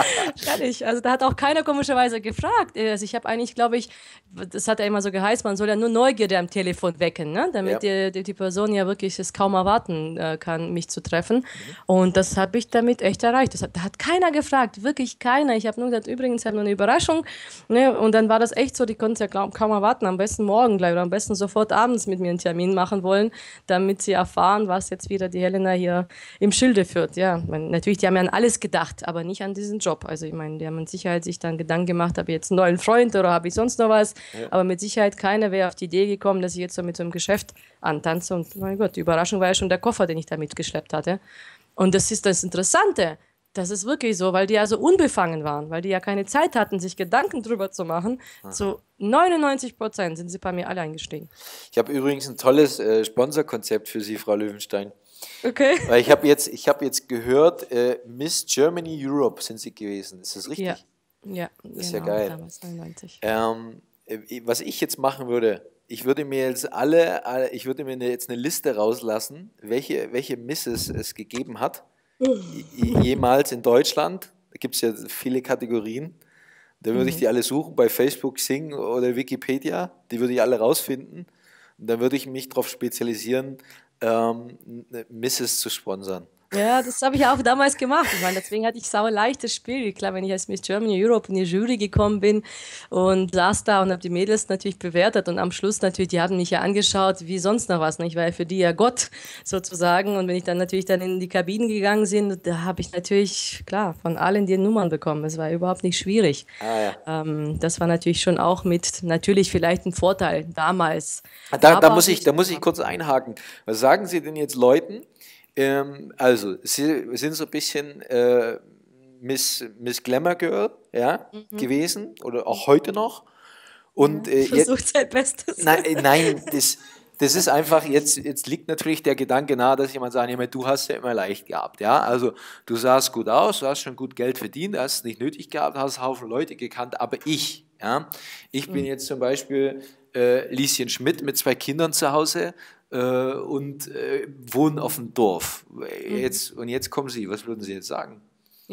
Ehrlich. Also da hat auch keiner komischerweise gefragt. Also ich habe eigentlich, glaube ich, das hat ja immer so geheißen, man soll ja nur Neugierde am Telefon wecken, ne? damit ja. die, die, Person ja wirklich es kaum erwarten äh, kann, mich zu treffen. Mhm. Und das habe ich damit echt erreicht. Das hat, da hat keiner gefragt, wirklich keiner. Ich habe nur gesagt, übrigens, ich habe nur eine Überraschung. Ne? Und dann war das echt so, die konnten es ja kaum, kaum erwarten. Am besten morgen gleich oder am besten sofort abends mit mir einen Termin machen wollen, damit sie erfahren, was jetzt wieder die Helena hier im Schilde führt ja, man, natürlich, die haben ja an alles gedacht, aber nicht an diesen Job. Also ich meine, die haben mit Sicherheit sich dann Gedanken gemacht, habe ich jetzt einen neuen Freund oder habe ich sonst noch was. Ja. Aber mit Sicherheit keiner wäre auf die Idee gekommen, dass ich jetzt so mit so einem Geschäft antanze. Und mein Gott, die Überraschung war ja schon der Koffer, den ich da mitgeschleppt hatte. Und das ist das Interessante. Das ist wirklich so, weil die ja so unbefangen waren, weil die ja keine Zeit hatten, sich Gedanken drüber zu machen. Aha. Zu 99 Prozent sind sie bei mir alle eingestiegen. Ich habe übrigens ein tolles äh, Sponsorkonzept für Sie, Frau Löwenstein. Okay. Weil ich habe jetzt, hab jetzt gehört, äh, Miss Germany Europe sind Sie gewesen. Ist das richtig? Ja. Ja, das ist genau, ja geil. Damals 99. Ähm, äh, was ich jetzt machen würde, ich würde mir jetzt alle, ich würde mir jetzt eine Liste rauslassen, welche, welche Misses es gegeben hat, jemals in Deutschland. Da gibt es ja viele Kategorien. Da würde mhm. ich die alle suchen bei Facebook, Sing oder Wikipedia. Die würde ich alle rausfinden. Und dann würde ich mich darauf spezialisieren, ähm, Misses zu sponsern. Ja, das habe ich auch damals gemacht. Ich meine, deswegen hatte ich sau leichtes Spiel. Klar, wenn ich als Miss Germany Europe in die Jury gekommen bin und saß da und habe die Mädels natürlich bewertet und am Schluss natürlich, die haben mich ja angeschaut wie sonst noch was. Ich war ja für die ja Gott sozusagen. Und wenn ich dann natürlich dann in die Kabinen gegangen bin, da habe ich natürlich, klar, von allen die Nummern bekommen. Es war überhaupt nicht schwierig. Ah, ja. ähm, das war natürlich schon auch mit, natürlich vielleicht ein Vorteil damals. Da, da muss, ich, da muss ich kurz einhaken. Was sagen Sie denn jetzt Leuten, ähm, also, sie sind so ein bisschen äh, Miss, Miss Glamour Girl ja, mhm. gewesen oder auch heute noch. Und, äh, Versucht sein Bestes. Nein, äh, nein das, das ist einfach, jetzt, jetzt liegt natürlich der Gedanke nahe, dass jemand sagt, ja, du hast ja immer leicht gehabt. Ja? Also du sahst gut aus, du hast schon gut Geld verdient, hast es nicht nötig gehabt, hast Haufen Leute gekannt, aber ich, ja, ich bin mhm. jetzt zum Beispiel äh, Lieschen Schmidt mit zwei Kindern zu Hause, und äh, wohnen auf dem Dorf. Mhm. Jetzt, und jetzt kommen Sie, was würden Sie jetzt sagen?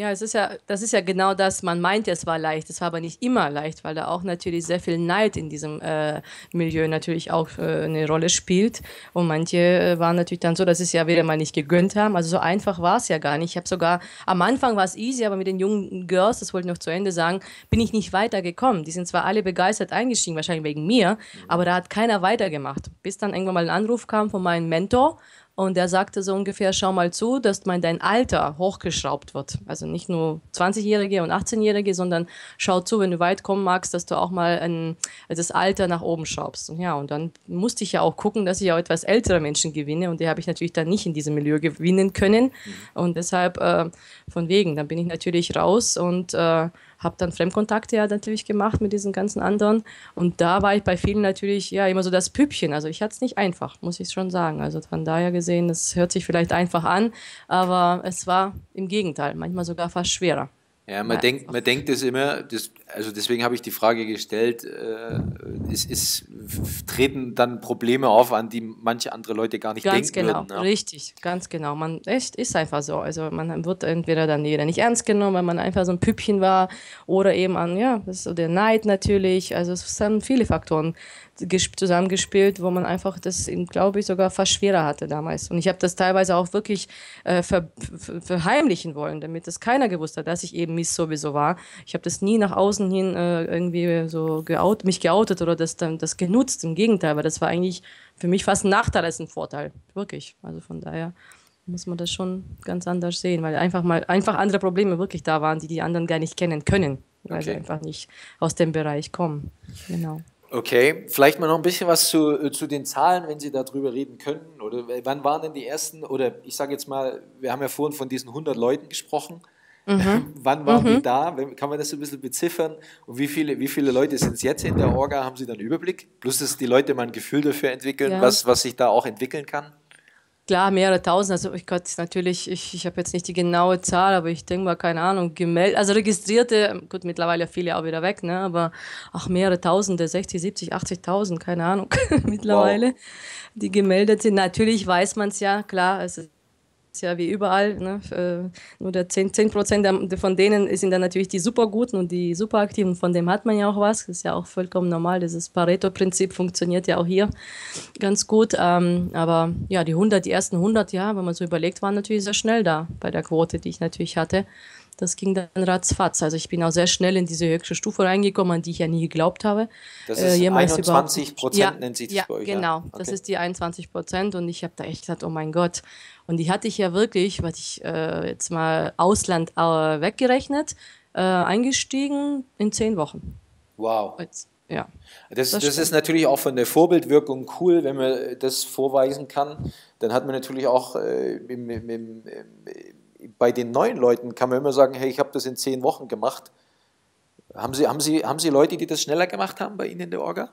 Ja, es ist ja, das ist ja genau das, man meinte, es war leicht, es war aber nicht immer leicht, weil da auch natürlich sehr viel Neid in diesem äh, Milieu natürlich auch äh, eine Rolle spielt. Und manche äh, waren natürlich dann so, dass sie es ja wieder mal nicht gegönnt haben. Also so einfach war es ja gar nicht. Ich habe sogar, am Anfang war es easy, aber mit den jungen Girls, das wollte ich noch zu Ende sagen, bin ich nicht weitergekommen. Die sind zwar alle begeistert eingestiegen, wahrscheinlich wegen mir, aber da hat keiner weitergemacht. Bis dann irgendwann mal ein Anruf kam von meinem Mentor, und er sagte so ungefähr, schau mal zu, dass mein dein Alter hochgeschraubt wird. Also nicht nur 20-Jährige und 18-Jährige, sondern schau zu, wenn du weit kommen magst, dass du auch mal ein, das Alter nach oben schraubst. Und ja, und dann musste ich ja auch gucken, dass ich auch etwas ältere Menschen gewinne. Und die habe ich natürlich dann nicht in diesem Milieu gewinnen können. Mhm. Und deshalb äh, von wegen, dann bin ich natürlich raus und äh, habe dann Fremdkontakte ja natürlich gemacht mit diesen ganzen anderen. Und da war ich bei vielen natürlich ja immer so das Püppchen. Also ich hatte es nicht einfach, muss ich schon sagen. Also von daher gesehen, es hört sich vielleicht einfach an, aber es war im Gegenteil, manchmal sogar fast schwerer. Ja, man, denkt, man denkt es immer, das, also deswegen habe ich die Frage gestellt, äh, es, es treten dann Probleme auf, an die manche andere Leute gar nicht ganz denken genau, würden. Ja. Richtig, ganz genau. Man echt ist einfach so. Also man wird entweder dann jeder nicht ernst genommen, weil man einfach so ein Püppchen war, oder eben an, ja, das ist so der Neid natürlich. Also es sind viele Faktoren, zusammengespielt, wo man einfach das, glaube ich, sogar fast schwerer hatte damals. Und ich habe das teilweise auch wirklich äh, ver, ver, verheimlichen wollen, damit das keiner gewusst hat, dass ich eben Miss sowieso war. Ich habe das nie nach außen hin äh, irgendwie so geout, mich geoutet oder das dann das genutzt. Im Gegenteil, weil das war eigentlich für mich fast ein Nachteil als ein Vorteil. Wirklich. Also von daher muss man das schon ganz anders sehen, weil einfach mal einfach andere Probleme wirklich da waren, die die anderen gar nicht kennen können, weil okay. sie einfach nicht aus dem Bereich kommen. Genau. Okay, vielleicht mal noch ein bisschen was zu, äh, zu den Zahlen, wenn Sie darüber reden können. Oder wann waren denn die ersten, oder ich sage jetzt mal, wir haben ja vorhin von diesen 100 Leuten gesprochen. Mhm. wann waren mhm. die da? Kann man das so ein bisschen beziffern? Und wie viele, wie viele Leute sind es jetzt in der Orga? Haben Sie dann Überblick? Plus, dass die Leute mal ein Gefühl dafür entwickeln, ja. was, was sich da auch entwickeln kann? Klar, mehrere tausend. Also ich Gott, natürlich, ich, ich habe jetzt nicht die genaue Zahl, aber ich denke mal, keine Ahnung, gemeldet, also registrierte, gut, mittlerweile viele auch wieder weg, ne? Aber auch mehrere Tausende, 60, 70, 80.000, keine Ahnung, mittlerweile, wow. die gemeldet sind. Natürlich weiß man es ja, klar, es ist ist ja wie überall. Ne? Äh, nur der 10, 10 Prozent von denen sind dann natürlich die Superguten und die Superaktiven, von dem hat man ja auch was. Das ist ja auch vollkommen normal. Dieses Pareto-Prinzip funktioniert ja auch hier ganz gut. Ähm, aber ja, die 100, die ersten 100, ja, wenn man so überlegt, waren natürlich sehr schnell da bei der Quote, die ich natürlich hatte. Das ging dann ratzfatz. Also ich bin auch sehr schnell in diese höchste Stufe reingekommen, an die ich ja nie geglaubt habe. Das ist äh, 21 Prozent, ja, nennt sich das ja, bei euch. Genau, ja? okay. das ist die 21 Prozent und ich habe da echt gesagt, oh mein Gott. Und die hatte ich ja wirklich, was ich äh, jetzt mal Ausland äh, weggerechnet, äh, eingestiegen in zehn Wochen. Wow. Jetzt, ja. Das, das, das ist natürlich auch von der Vorbildwirkung cool, wenn man das vorweisen kann. Dann hat man natürlich auch äh, im, im, im, bei den neuen Leuten kann man immer sagen, hey, ich habe das in zehn Wochen gemacht. Haben Sie, haben, Sie, haben Sie Leute, die das schneller gemacht haben bei Ihnen in der Orga?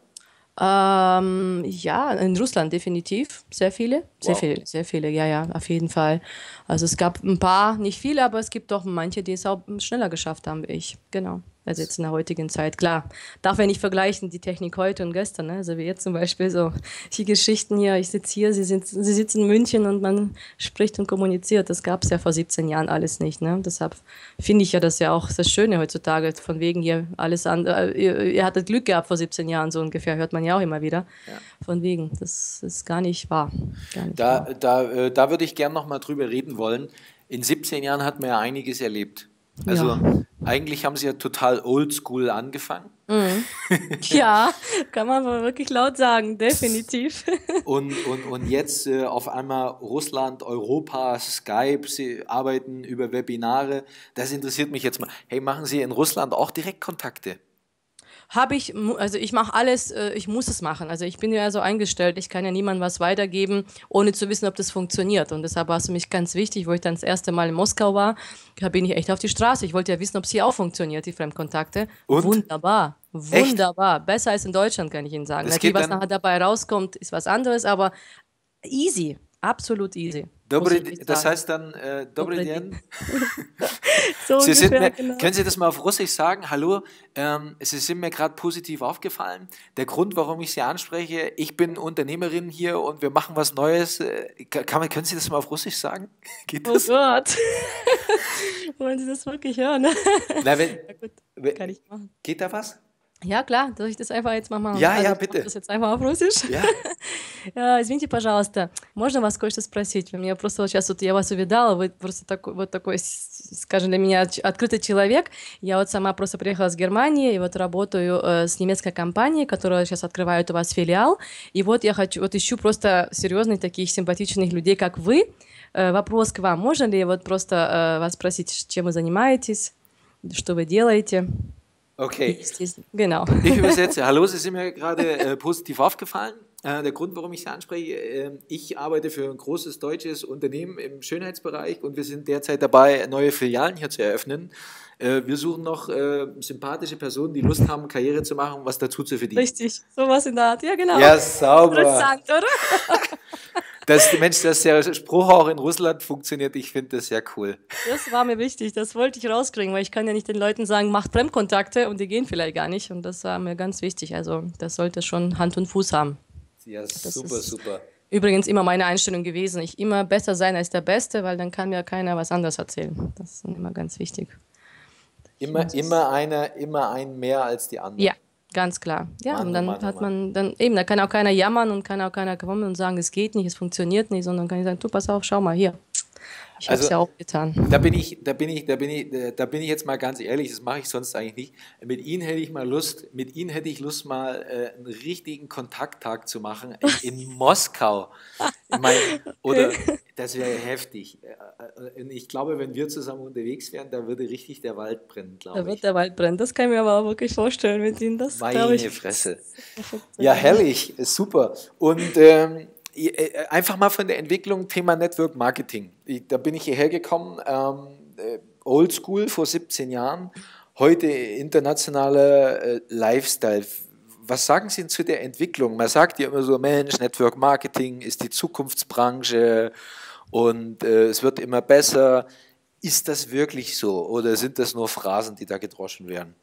Ähm, ja, in Russland definitiv. Sehr viele. Sehr wow. viele, sehr viele, ja, ja, auf jeden Fall. Also es gab ein paar, nicht viele, aber es gibt doch manche, die es auch schneller geschafft haben wie ich. Genau also jetzt in der heutigen Zeit. Klar, darf ja nicht vergleichen, die Technik heute und gestern. Ne? Also wie jetzt zum Beispiel so die Geschichten hier, ich sitze hier, sie, sind, sie sitzen in München und man spricht und kommuniziert. Das gab es ja vor 17 Jahren alles nicht. Ne? Deshalb finde ich ja das ja auch das Schöne heutzutage, von wegen hier alles andere. Äh, ihr, ihr, hattet Glück gehabt vor 17 Jahren, so ungefähr, hört man ja auch immer wieder. Ja. Von wegen, das ist gar nicht wahr. Gar nicht da wahr. da, äh, da würde ich gerne nochmal drüber reden wollen in 17 Jahren hat man ja einiges erlebt. Also ja. eigentlich haben sie ja total oldschool angefangen. Mhm. Ja, kann man wirklich laut sagen, definitiv. Und, und, und jetzt äh, auf einmal Russland, Europa, Skype, sie arbeiten über Webinare. Das interessiert mich jetzt mal. Hey, machen Sie in Russland auch Direktkontakte? Habe ich, also ich mache alles, äh, ich muss es machen. Also ich bin ja so eingestellt, ich kann ja niemandem was weitergeben, ohne zu wissen, ob das funktioniert. Und deshalb war es für mich ganz wichtig, wo ich dann das erste Mal in Moskau war, da bin ich echt auf die Straße. Ich wollte ja wissen, ob es hier auch funktioniert, die Fremdkontakte. Und? Wunderbar. Wunderbar. Echt? Besser als in Deutschland, kann ich Ihnen sagen. Natürlich, was nachher dabei rauskommt, ist was anderes, aber easy. Absolut easy. Dobry, das heißt dann äh, Dobry Den. so Sie sind mir, genau. Können Sie das mal auf Russisch sagen? Hallo, ähm, Sie sind mir gerade positiv aufgefallen. Der Grund, warum ich Sie anspreche, ich bin Unternehmerin hier und wir machen was Neues. Äh, kann man, können Sie das mal auf Russisch sagen? Geht oh das? Oh Gott. Wollen Sie das wirklich hören? Na, wenn, gut, kann ich machen. Geht da was? Ja, klar, soll ich das einfach jetzt mal machen? Ja, also, ja, bitte. Das jetzt einfach auf Russisch. Ja. Извините, пожалуйста, можно вас кое-что спросить? Мне просто вот сейчас вот я вас увидала, вы просто такой, вот такой, скажем, для меня открытый человек. Я вот сама просто приехала с Германии и вот работаю э, с немецкой компанией, которая сейчас открывает у вас филиал. И вот я хочу, вот ищу просто серьезных таких симпатичных людей, как вы. Э, вопрос к вам. Можно ли вот просто э, вас спросить, чем вы занимаетесь, что вы делаете? Okay. Genau. Ich übersetze. Hallo, Sie sind mir gerade äh, positiv aufgefallen. Äh, der Grund, warum ich Sie anspreche, äh, ich arbeite für ein großes deutsches Unternehmen im Schönheitsbereich und wir sind derzeit dabei, neue Filialen hier zu eröffnen. Äh, wir suchen noch äh, sympathische Personen, die Lust haben, Karriere zu machen, was dazu zu verdienen. Richtig, sowas in der Art. Ja, genau. Ja, sauber. Interessant, oder? dass, Mensch, dass der Spruch auch in Russland funktioniert, ich finde das sehr cool. Das war mir wichtig, das wollte ich rauskriegen, weil ich kann ja nicht den Leuten sagen, macht Fremdkontakte und die gehen vielleicht gar nicht. Und das war mir ganz wichtig. Also das sollte schon Hand und Fuß haben. Ja, das super, super. Übrigens immer meine Einstellung gewesen. Ich immer besser sein als der Beste, weil dann kann mir keiner was anderes erzählen. Das ist immer ganz wichtig. Immer, immer einer, immer ein mehr als die anderen. Ja, Ganz klar. Ja, Mann, und dann Mann, hat man dann eben, da kann auch keiner jammern und kann auch keiner kommen und sagen, es geht nicht, es funktioniert nicht, sondern kann ich sagen, du pass auf, schau mal hier. Ich habe es also, ja auch getan. Da bin ich, da bin ich, da bin ich, da bin ich jetzt mal ganz ehrlich, das mache ich sonst eigentlich nicht. Mit Ihnen hätte ich mal Lust, mit Ihnen hätte ich Lust, mal äh, einen richtigen Kontakttag zu machen in, in Moskau. Ich mein, oder das wäre heftig. Äh, äh, ich glaube, wenn wir zusammen unterwegs wären, da würde richtig der Wald brennen, glaube ich. Da wird der Wald brennen. Das kann ich mir aber auch wirklich vorstellen mit Ihnen. Das Meine ich, Fresse. Ja, herrlich, super. Und ähm, äh, einfach mal von der Entwicklung Thema Network Marketing. da bin ich hierher gekommen, ähm, äh, Oldschool vor 17 Jahren, heute internationaler äh, Lifestyle. Was sagen Sie zu der Entwicklung? Man sagt ja immer so, Mensch, Network Marketing ist die Zukunftsbranche und äh, es wird immer besser. Ist das wirklich so oder sind das nur Phrasen, die da gedroschen werden?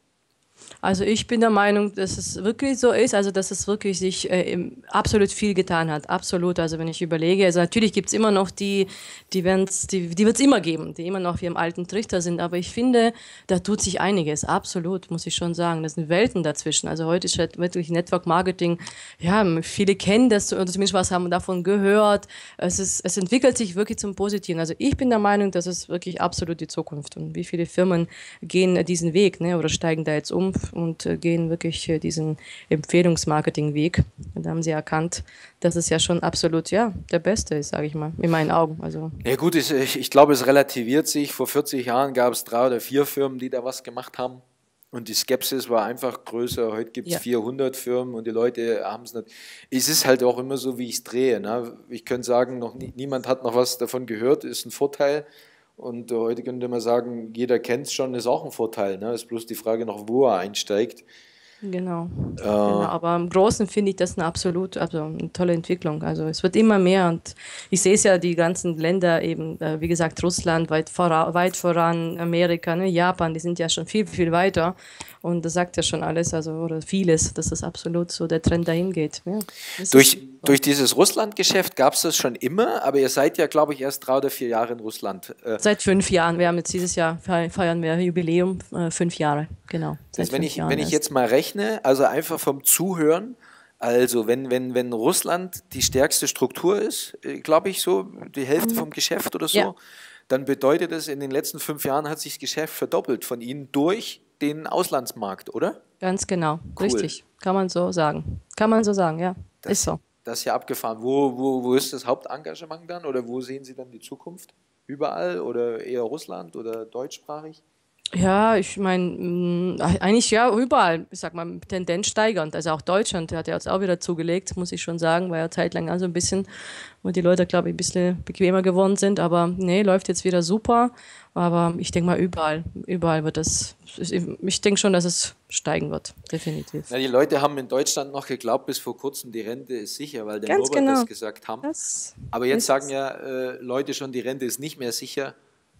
Also ich bin der Meinung, dass es wirklich so ist, also dass es wirklich sich äh, absolut viel getan hat, absolut. Also wenn ich überlege, also natürlich gibt es immer noch die, die, die, die wird es immer geben, die immer noch wie im alten Trichter sind, aber ich finde, da tut sich einiges, absolut, muss ich schon sagen. Das sind Welten dazwischen. Also heute ist halt wirklich Network Marketing, ja, viele kennen das oder zumindest was haben davon gehört. Es, ist, es entwickelt sich wirklich zum Positiven. Also ich bin der Meinung, das ist wirklich absolut die Zukunft. Und wie viele Firmen gehen diesen Weg ne, oder steigen da jetzt um und äh, gehen wirklich äh, diesen Empfehlungsmarketing-Weg. Da haben sie erkannt, dass es ja schon absolut ja, der Beste ist, sage ich mal, in meinen Augen. Also. Ja gut, ich, ich glaube, es relativiert sich. Vor 40 Jahren gab es drei oder vier Firmen, die da was gemacht haben. Und die Skepsis war einfach größer. Heute gibt es ja. 400 Firmen und die Leute haben es nicht. Es ist halt auch immer so, wie ich es drehe. Ne? Ich könnte sagen, noch nie, niemand hat noch was davon gehört, ist ein Vorteil. Und heute könnte man sagen, jeder kennt es schon, ist auch ein Vorteil. Ne? Ist bloß die Frage noch, wo er einsteigt. Genau. Äh, genau. Aber im Großen finde ich das eine absolut, also eine tolle Entwicklung. Also es wird immer mehr und ich sehe es ja, die ganzen Länder eben, äh, wie gesagt, Russland weit, vora, weit voran, Amerika, ne, Japan, die sind ja schon viel, viel weiter. Und das sagt ja schon alles, also oder vieles, dass das absolut so der Trend dahin geht. Ja, durch, durch dieses Russland-Geschäft gab es das schon immer, aber ihr seid ja, glaube ich, erst drei oder vier Jahre in Russland. Äh Seit fünf Jahren. Wir haben jetzt dieses Jahr feiern wir Jubiläum, äh, fünf Jahre, genau. Also wenn ich, wenn ich jetzt mal rechne, also einfach vom Zuhören, also wenn, wenn, wenn Russland die stärkste Struktur ist, äh, glaube ich so, die Hälfte vom Geschäft oder so, ja dann bedeutet das, in den letzten fünf Jahren hat sich das Geschäft verdoppelt von Ihnen durch den Auslandsmarkt, oder? Ganz genau, cool. richtig. Kann man so sagen. Kann man so sagen, ja. Das, ist so. Das ist ja abgefahren. Wo, wo, wo ist das Hauptengagement dann oder wo sehen Sie dann die Zukunft? Überall oder eher Russland oder deutschsprachig? Ja, ich meine, mm, eigentlich ja überall, ich sag mal, Tendenz steigernd. Also auch Deutschland hat ja jetzt auch wieder zugelegt, muss ich schon sagen, war ja zeitlang also ein bisschen, wo die Leute, glaube ich, ein bisschen bequemer geworden sind. Aber nee, läuft jetzt wieder super. Aber ich denke mal, überall, überall wird es, ich denke schon, dass es steigen wird, definitiv. Ja, die Leute haben in Deutschland noch geglaubt, bis vor kurzem, die Rente ist sicher, weil der Ganz Norbert genau. das gesagt haben. Das Aber jetzt sagen ja äh, Leute schon, die Rente ist nicht mehr sicher.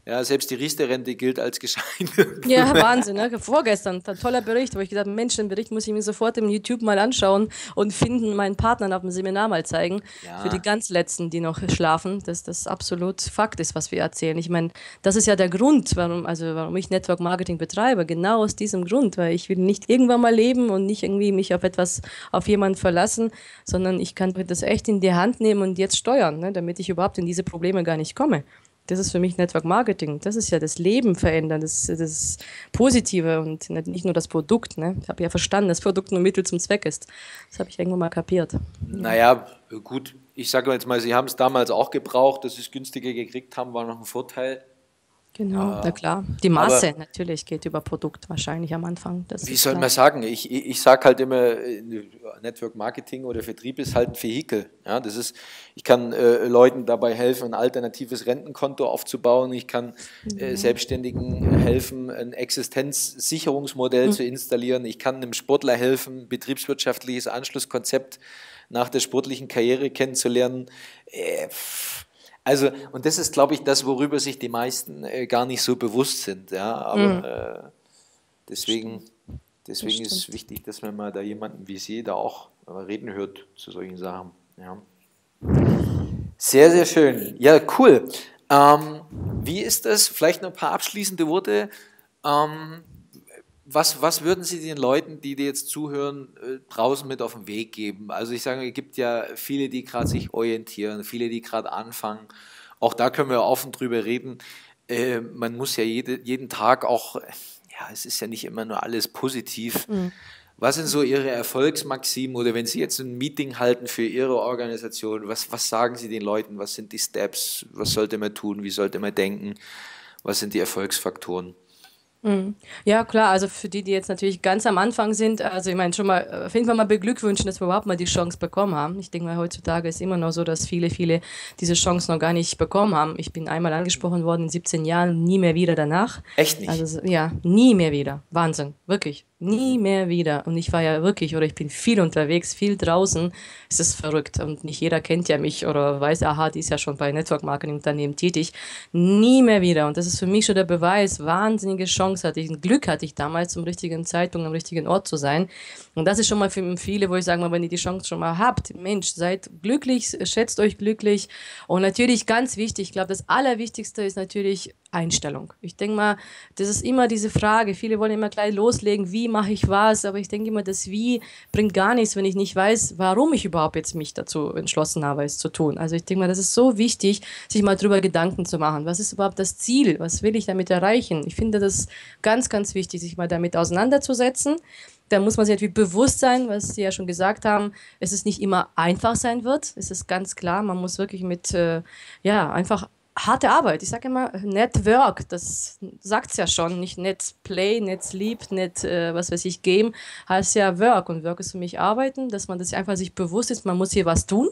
Ja, selbst die Riester-Rente gilt als gescheitert. Ja, Wahnsinn. Ne? Vorgestern, ein toller Bericht, wo ich gesagt habe, Mensch, den Bericht muss ich mir sofort im YouTube mal anschauen und finden, meinen Partnern auf dem Seminar mal zeigen. Ja. Für die ganz Letzten, die noch schlafen, dass das absolut Fakt ist, was wir erzählen. Ich meine, das ist ja der Grund, warum, also warum ich Network Marketing betreibe. Genau aus diesem Grund, weil ich will nicht irgendwann mal leben und nicht irgendwie mich auf etwas, auf jemanden verlassen, sondern ich kann das echt in die Hand nehmen und jetzt steuern, ne? damit ich überhaupt in diese Probleme gar nicht komme. Das ist für mich Network Marketing. Das ist ja das Leben verändern, das, das Positive und nicht nur das Produkt. Ne? Ich habe ja verstanden, dass Produkt nur Mittel zum Zweck ist. Das habe ich irgendwann mal kapiert. Naja, gut, ich sage jetzt mal, Sie haben es damals auch gebraucht, dass Sie es günstiger gekriegt haben, war noch ein Vorteil. Genau, na klar. Die Masse Aber natürlich geht über Produkt wahrscheinlich am Anfang. Das wie soll klar. man sagen? Ich, ich, ich sage halt immer, Network Marketing oder Vertrieb ist halt ein Vehikel. Ja, das ist, ich kann äh, Leuten dabei helfen, ein alternatives Rentenkonto aufzubauen. Ich kann äh, mhm. Selbstständigen helfen, ein Existenzsicherungsmodell mhm. zu installieren. Ich kann einem Sportler helfen, betriebswirtschaftliches Anschlusskonzept nach der sportlichen Karriere kennenzulernen. Äh, also, und das ist, glaube ich, das, worüber sich die meisten äh, gar nicht so bewusst sind. Ja? Aber mhm. äh, deswegen, deswegen ist es wichtig, dass man mal da jemanden wie Sie da auch äh, reden hört zu solchen Sachen. Ja. Sehr, sehr schön. Ja, cool. Ähm, wie ist das? Vielleicht noch ein paar abschließende Worte. Ähm, was, was würden Sie den Leuten, die dir jetzt zuhören, äh, draußen mit auf den Weg geben? Also ich sage, es gibt ja viele, die gerade sich orientieren, viele, die gerade anfangen. Auch da können wir offen drüber reden. Äh, man muss ja jede, jeden Tag auch, ja, es ist ja nicht immer nur alles positiv. Mhm. Was sind so Ihre Erfolgsmaximen oder wenn Sie jetzt ein Meeting halten für Ihre Organisation, was, was sagen Sie den Leuten? Was sind die Steps? Was sollte man tun? Wie sollte man denken? Was sind die Erfolgsfaktoren? Mhm. Ja, klar, also für die, die jetzt natürlich ganz am Anfang sind, also ich meine schon mal, auf jeden Fall mal beglückwünschen, dass wir überhaupt mal die Chance bekommen haben. Ich denke mal, heutzutage ist immer noch so, dass viele, viele diese Chance noch gar nicht bekommen haben. Ich bin einmal angesprochen worden in 17 Jahren, nie mehr wieder danach. Echt nicht? Also ja, nie mehr wieder. Wahnsinn, wirklich. Nie mehr wieder. Und ich war ja wirklich, oder ich bin viel unterwegs, viel draußen. Es ist verrückt. Und nicht jeder kennt ja mich oder weiß, aha, die ist ja schon bei Network Marketing Unternehmen tätig. Nie mehr wieder. Und das ist für mich schon der Beweis. Wahnsinnige Chance hatte ich. Ein Glück hatte ich damals, zum richtigen Zeitpunkt am richtigen Ort zu sein. Und das ist schon mal für viele, wo ich sage mal, wenn ihr die Chance schon mal habt, Mensch, seid glücklich, schätzt euch glücklich. Und natürlich ganz wichtig, ich glaube, das Allerwichtigste ist natürlich Einstellung. Ich denke mal, das ist immer diese Frage. Viele wollen immer gleich loslegen, wie mache ich was, aber ich denke immer, das Wie bringt gar nichts, wenn ich nicht weiß, warum ich überhaupt jetzt mich dazu entschlossen habe, es zu tun. Also ich denke mal, das ist so wichtig, sich mal darüber Gedanken zu machen. Was ist überhaupt das Ziel? Was will ich damit erreichen? Ich finde das ganz, ganz wichtig, sich mal damit auseinanderzusetzen da muss man sich natürlich bewusst sein, was Sie ja schon gesagt haben, es ist nicht immer einfach sein wird. Es ist ganz klar, man muss wirklich mit, äh, ja, einfach harte Arbeit. Ich sage immer Network, das sagt es ja schon. Nicht Net Play, Net Sleep, Net, äh, was weiß ich, Game, heißt ja Work. Und Work ist für mich Arbeiten, dass man das einfach sich bewusst ist, man muss hier was tun.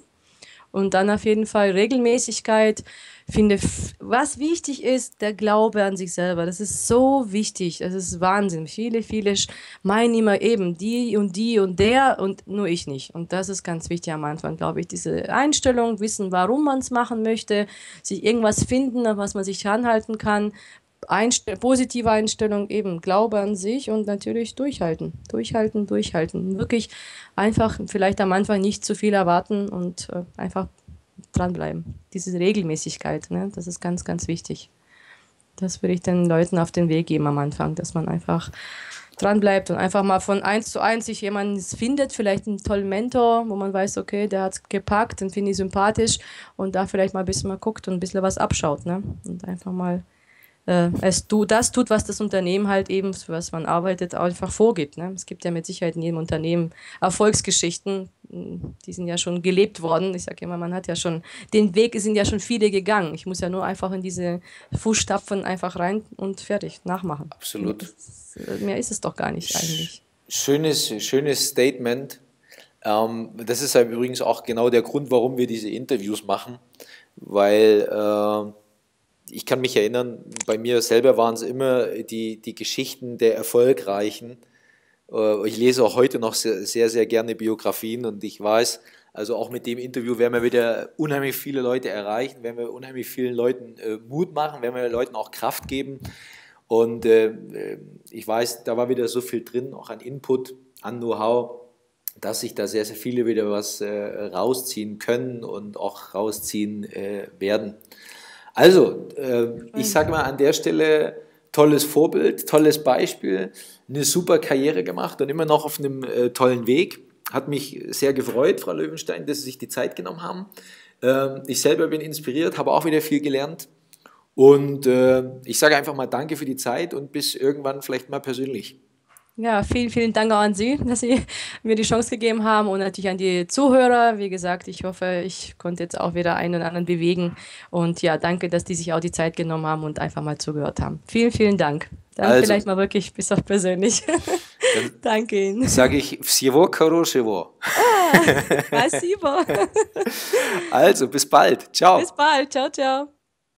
Und dann auf jeden Fall Regelmäßigkeit. Finde, was wichtig ist, der Glaube an sich selber. Das ist so wichtig. Das ist Wahnsinn. Viele, viele meinen immer eben die und die und der und nur ich nicht. Und das ist ganz wichtig am Anfang, glaube ich. Diese Einstellung, wissen, warum man es machen möchte, sich irgendwas finden, an was man sich anhalten kann, Einstell positive Einstellung, eben Glaube an sich und natürlich durchhalten. Durchhalten, durchhalten. Wirklich einfach vielleicht am Anfang nicht zu viel erwarten und äh, einfach dranbleiben. Diese Regelmäßigkeit, ne, das ist ganz, ganz wichtig. Das würde ich den Leuten auf den Weg geben am Anfang, dass man einfach dran bleibt und einfach mal von eins zu eins sich jemanden findet, vielleicht einen tollen Mentor, wo man weiß, okay, der hat es gepackt, den finde ich sympathisch und da vielleicht mal ein bisschen mal guckt und ein bisschen was abschaut. Ne? Und einfach mal äh, es tu, das tut, was das Unternehmen halt eben, für was man arbeitet, einfach vorgibt. Ne? Es gibt ja mit Sicherheit in jedem Unternehmen Erfolgsgeschichten, die sind ja schon gelebt worden. Ich sage immer, man hat ja schon, den Weg sind ja schon viele gegangen. Ich muss ja nur einfach in diese Fußstapfen einfach rein und fertig, nachmachen. Absolut. Das, mehr ist es doch gar nicht eigentlich. Schönes, schönes Statement. Ähm, das ist ja übrigens auch genau der Grund, warum wir diese Interviews machen, weil äh, ich kann mich erinnern, bei mir selber waren es immer die, die Geschichten der Erfolgreichen. Äh, ich lese auch heute noch sehr, sehr, sehr gerne Biografien und ich weiß, also auch mit dem Interview werden wir wieder unheimlich viele Leute erreichen, werden wir unheimlich vielen Leuten äh, Mut machen, werden wir Leuten auch Kraft geben. Und äh, ich weiß, da war wieder so viel drin, auch an Input, an Know-how, dass sich da sehr, sehr viele wieder was rausziehen können und auch rausziehen werden. Also, äh, ich sage mal an der Stelle, tolles Vorbild, tolles Beispiel, eine super Karriere gemacht und immer noch auf einem äh, tollen Weg. Hat mich sehr gefreut, Frau Löwenstein, dass Sie sich die Zeit genommen haben. Ähm, ich selber bin inspiriert, habe auch wieder viel gelernt. Und äh, ich sage einfach mal Danke für die Zeit und bis irgendwann vielleicht mal persönlich. Ja, vielen, vielen Dank auch an Sie, dass Sie mir die Chance gegeben haben und natürlich an die Zuhörer. Wie gesagt, ich hoffe, ich konnte jetzt auch wieder einen oder anderen bewegen. Und ja, danke, dass die sich auch die Zeit genommen haben und einfach mal zugehört haben. Vielen, vielen Dank. Dann also, vielleicht mal wirklich bis auf persönlich. danke Ihnen. Sage ich всего хорошего. Ah, спасибо. also, bis bald. Ciao. Bis bald. Ciao, ciao.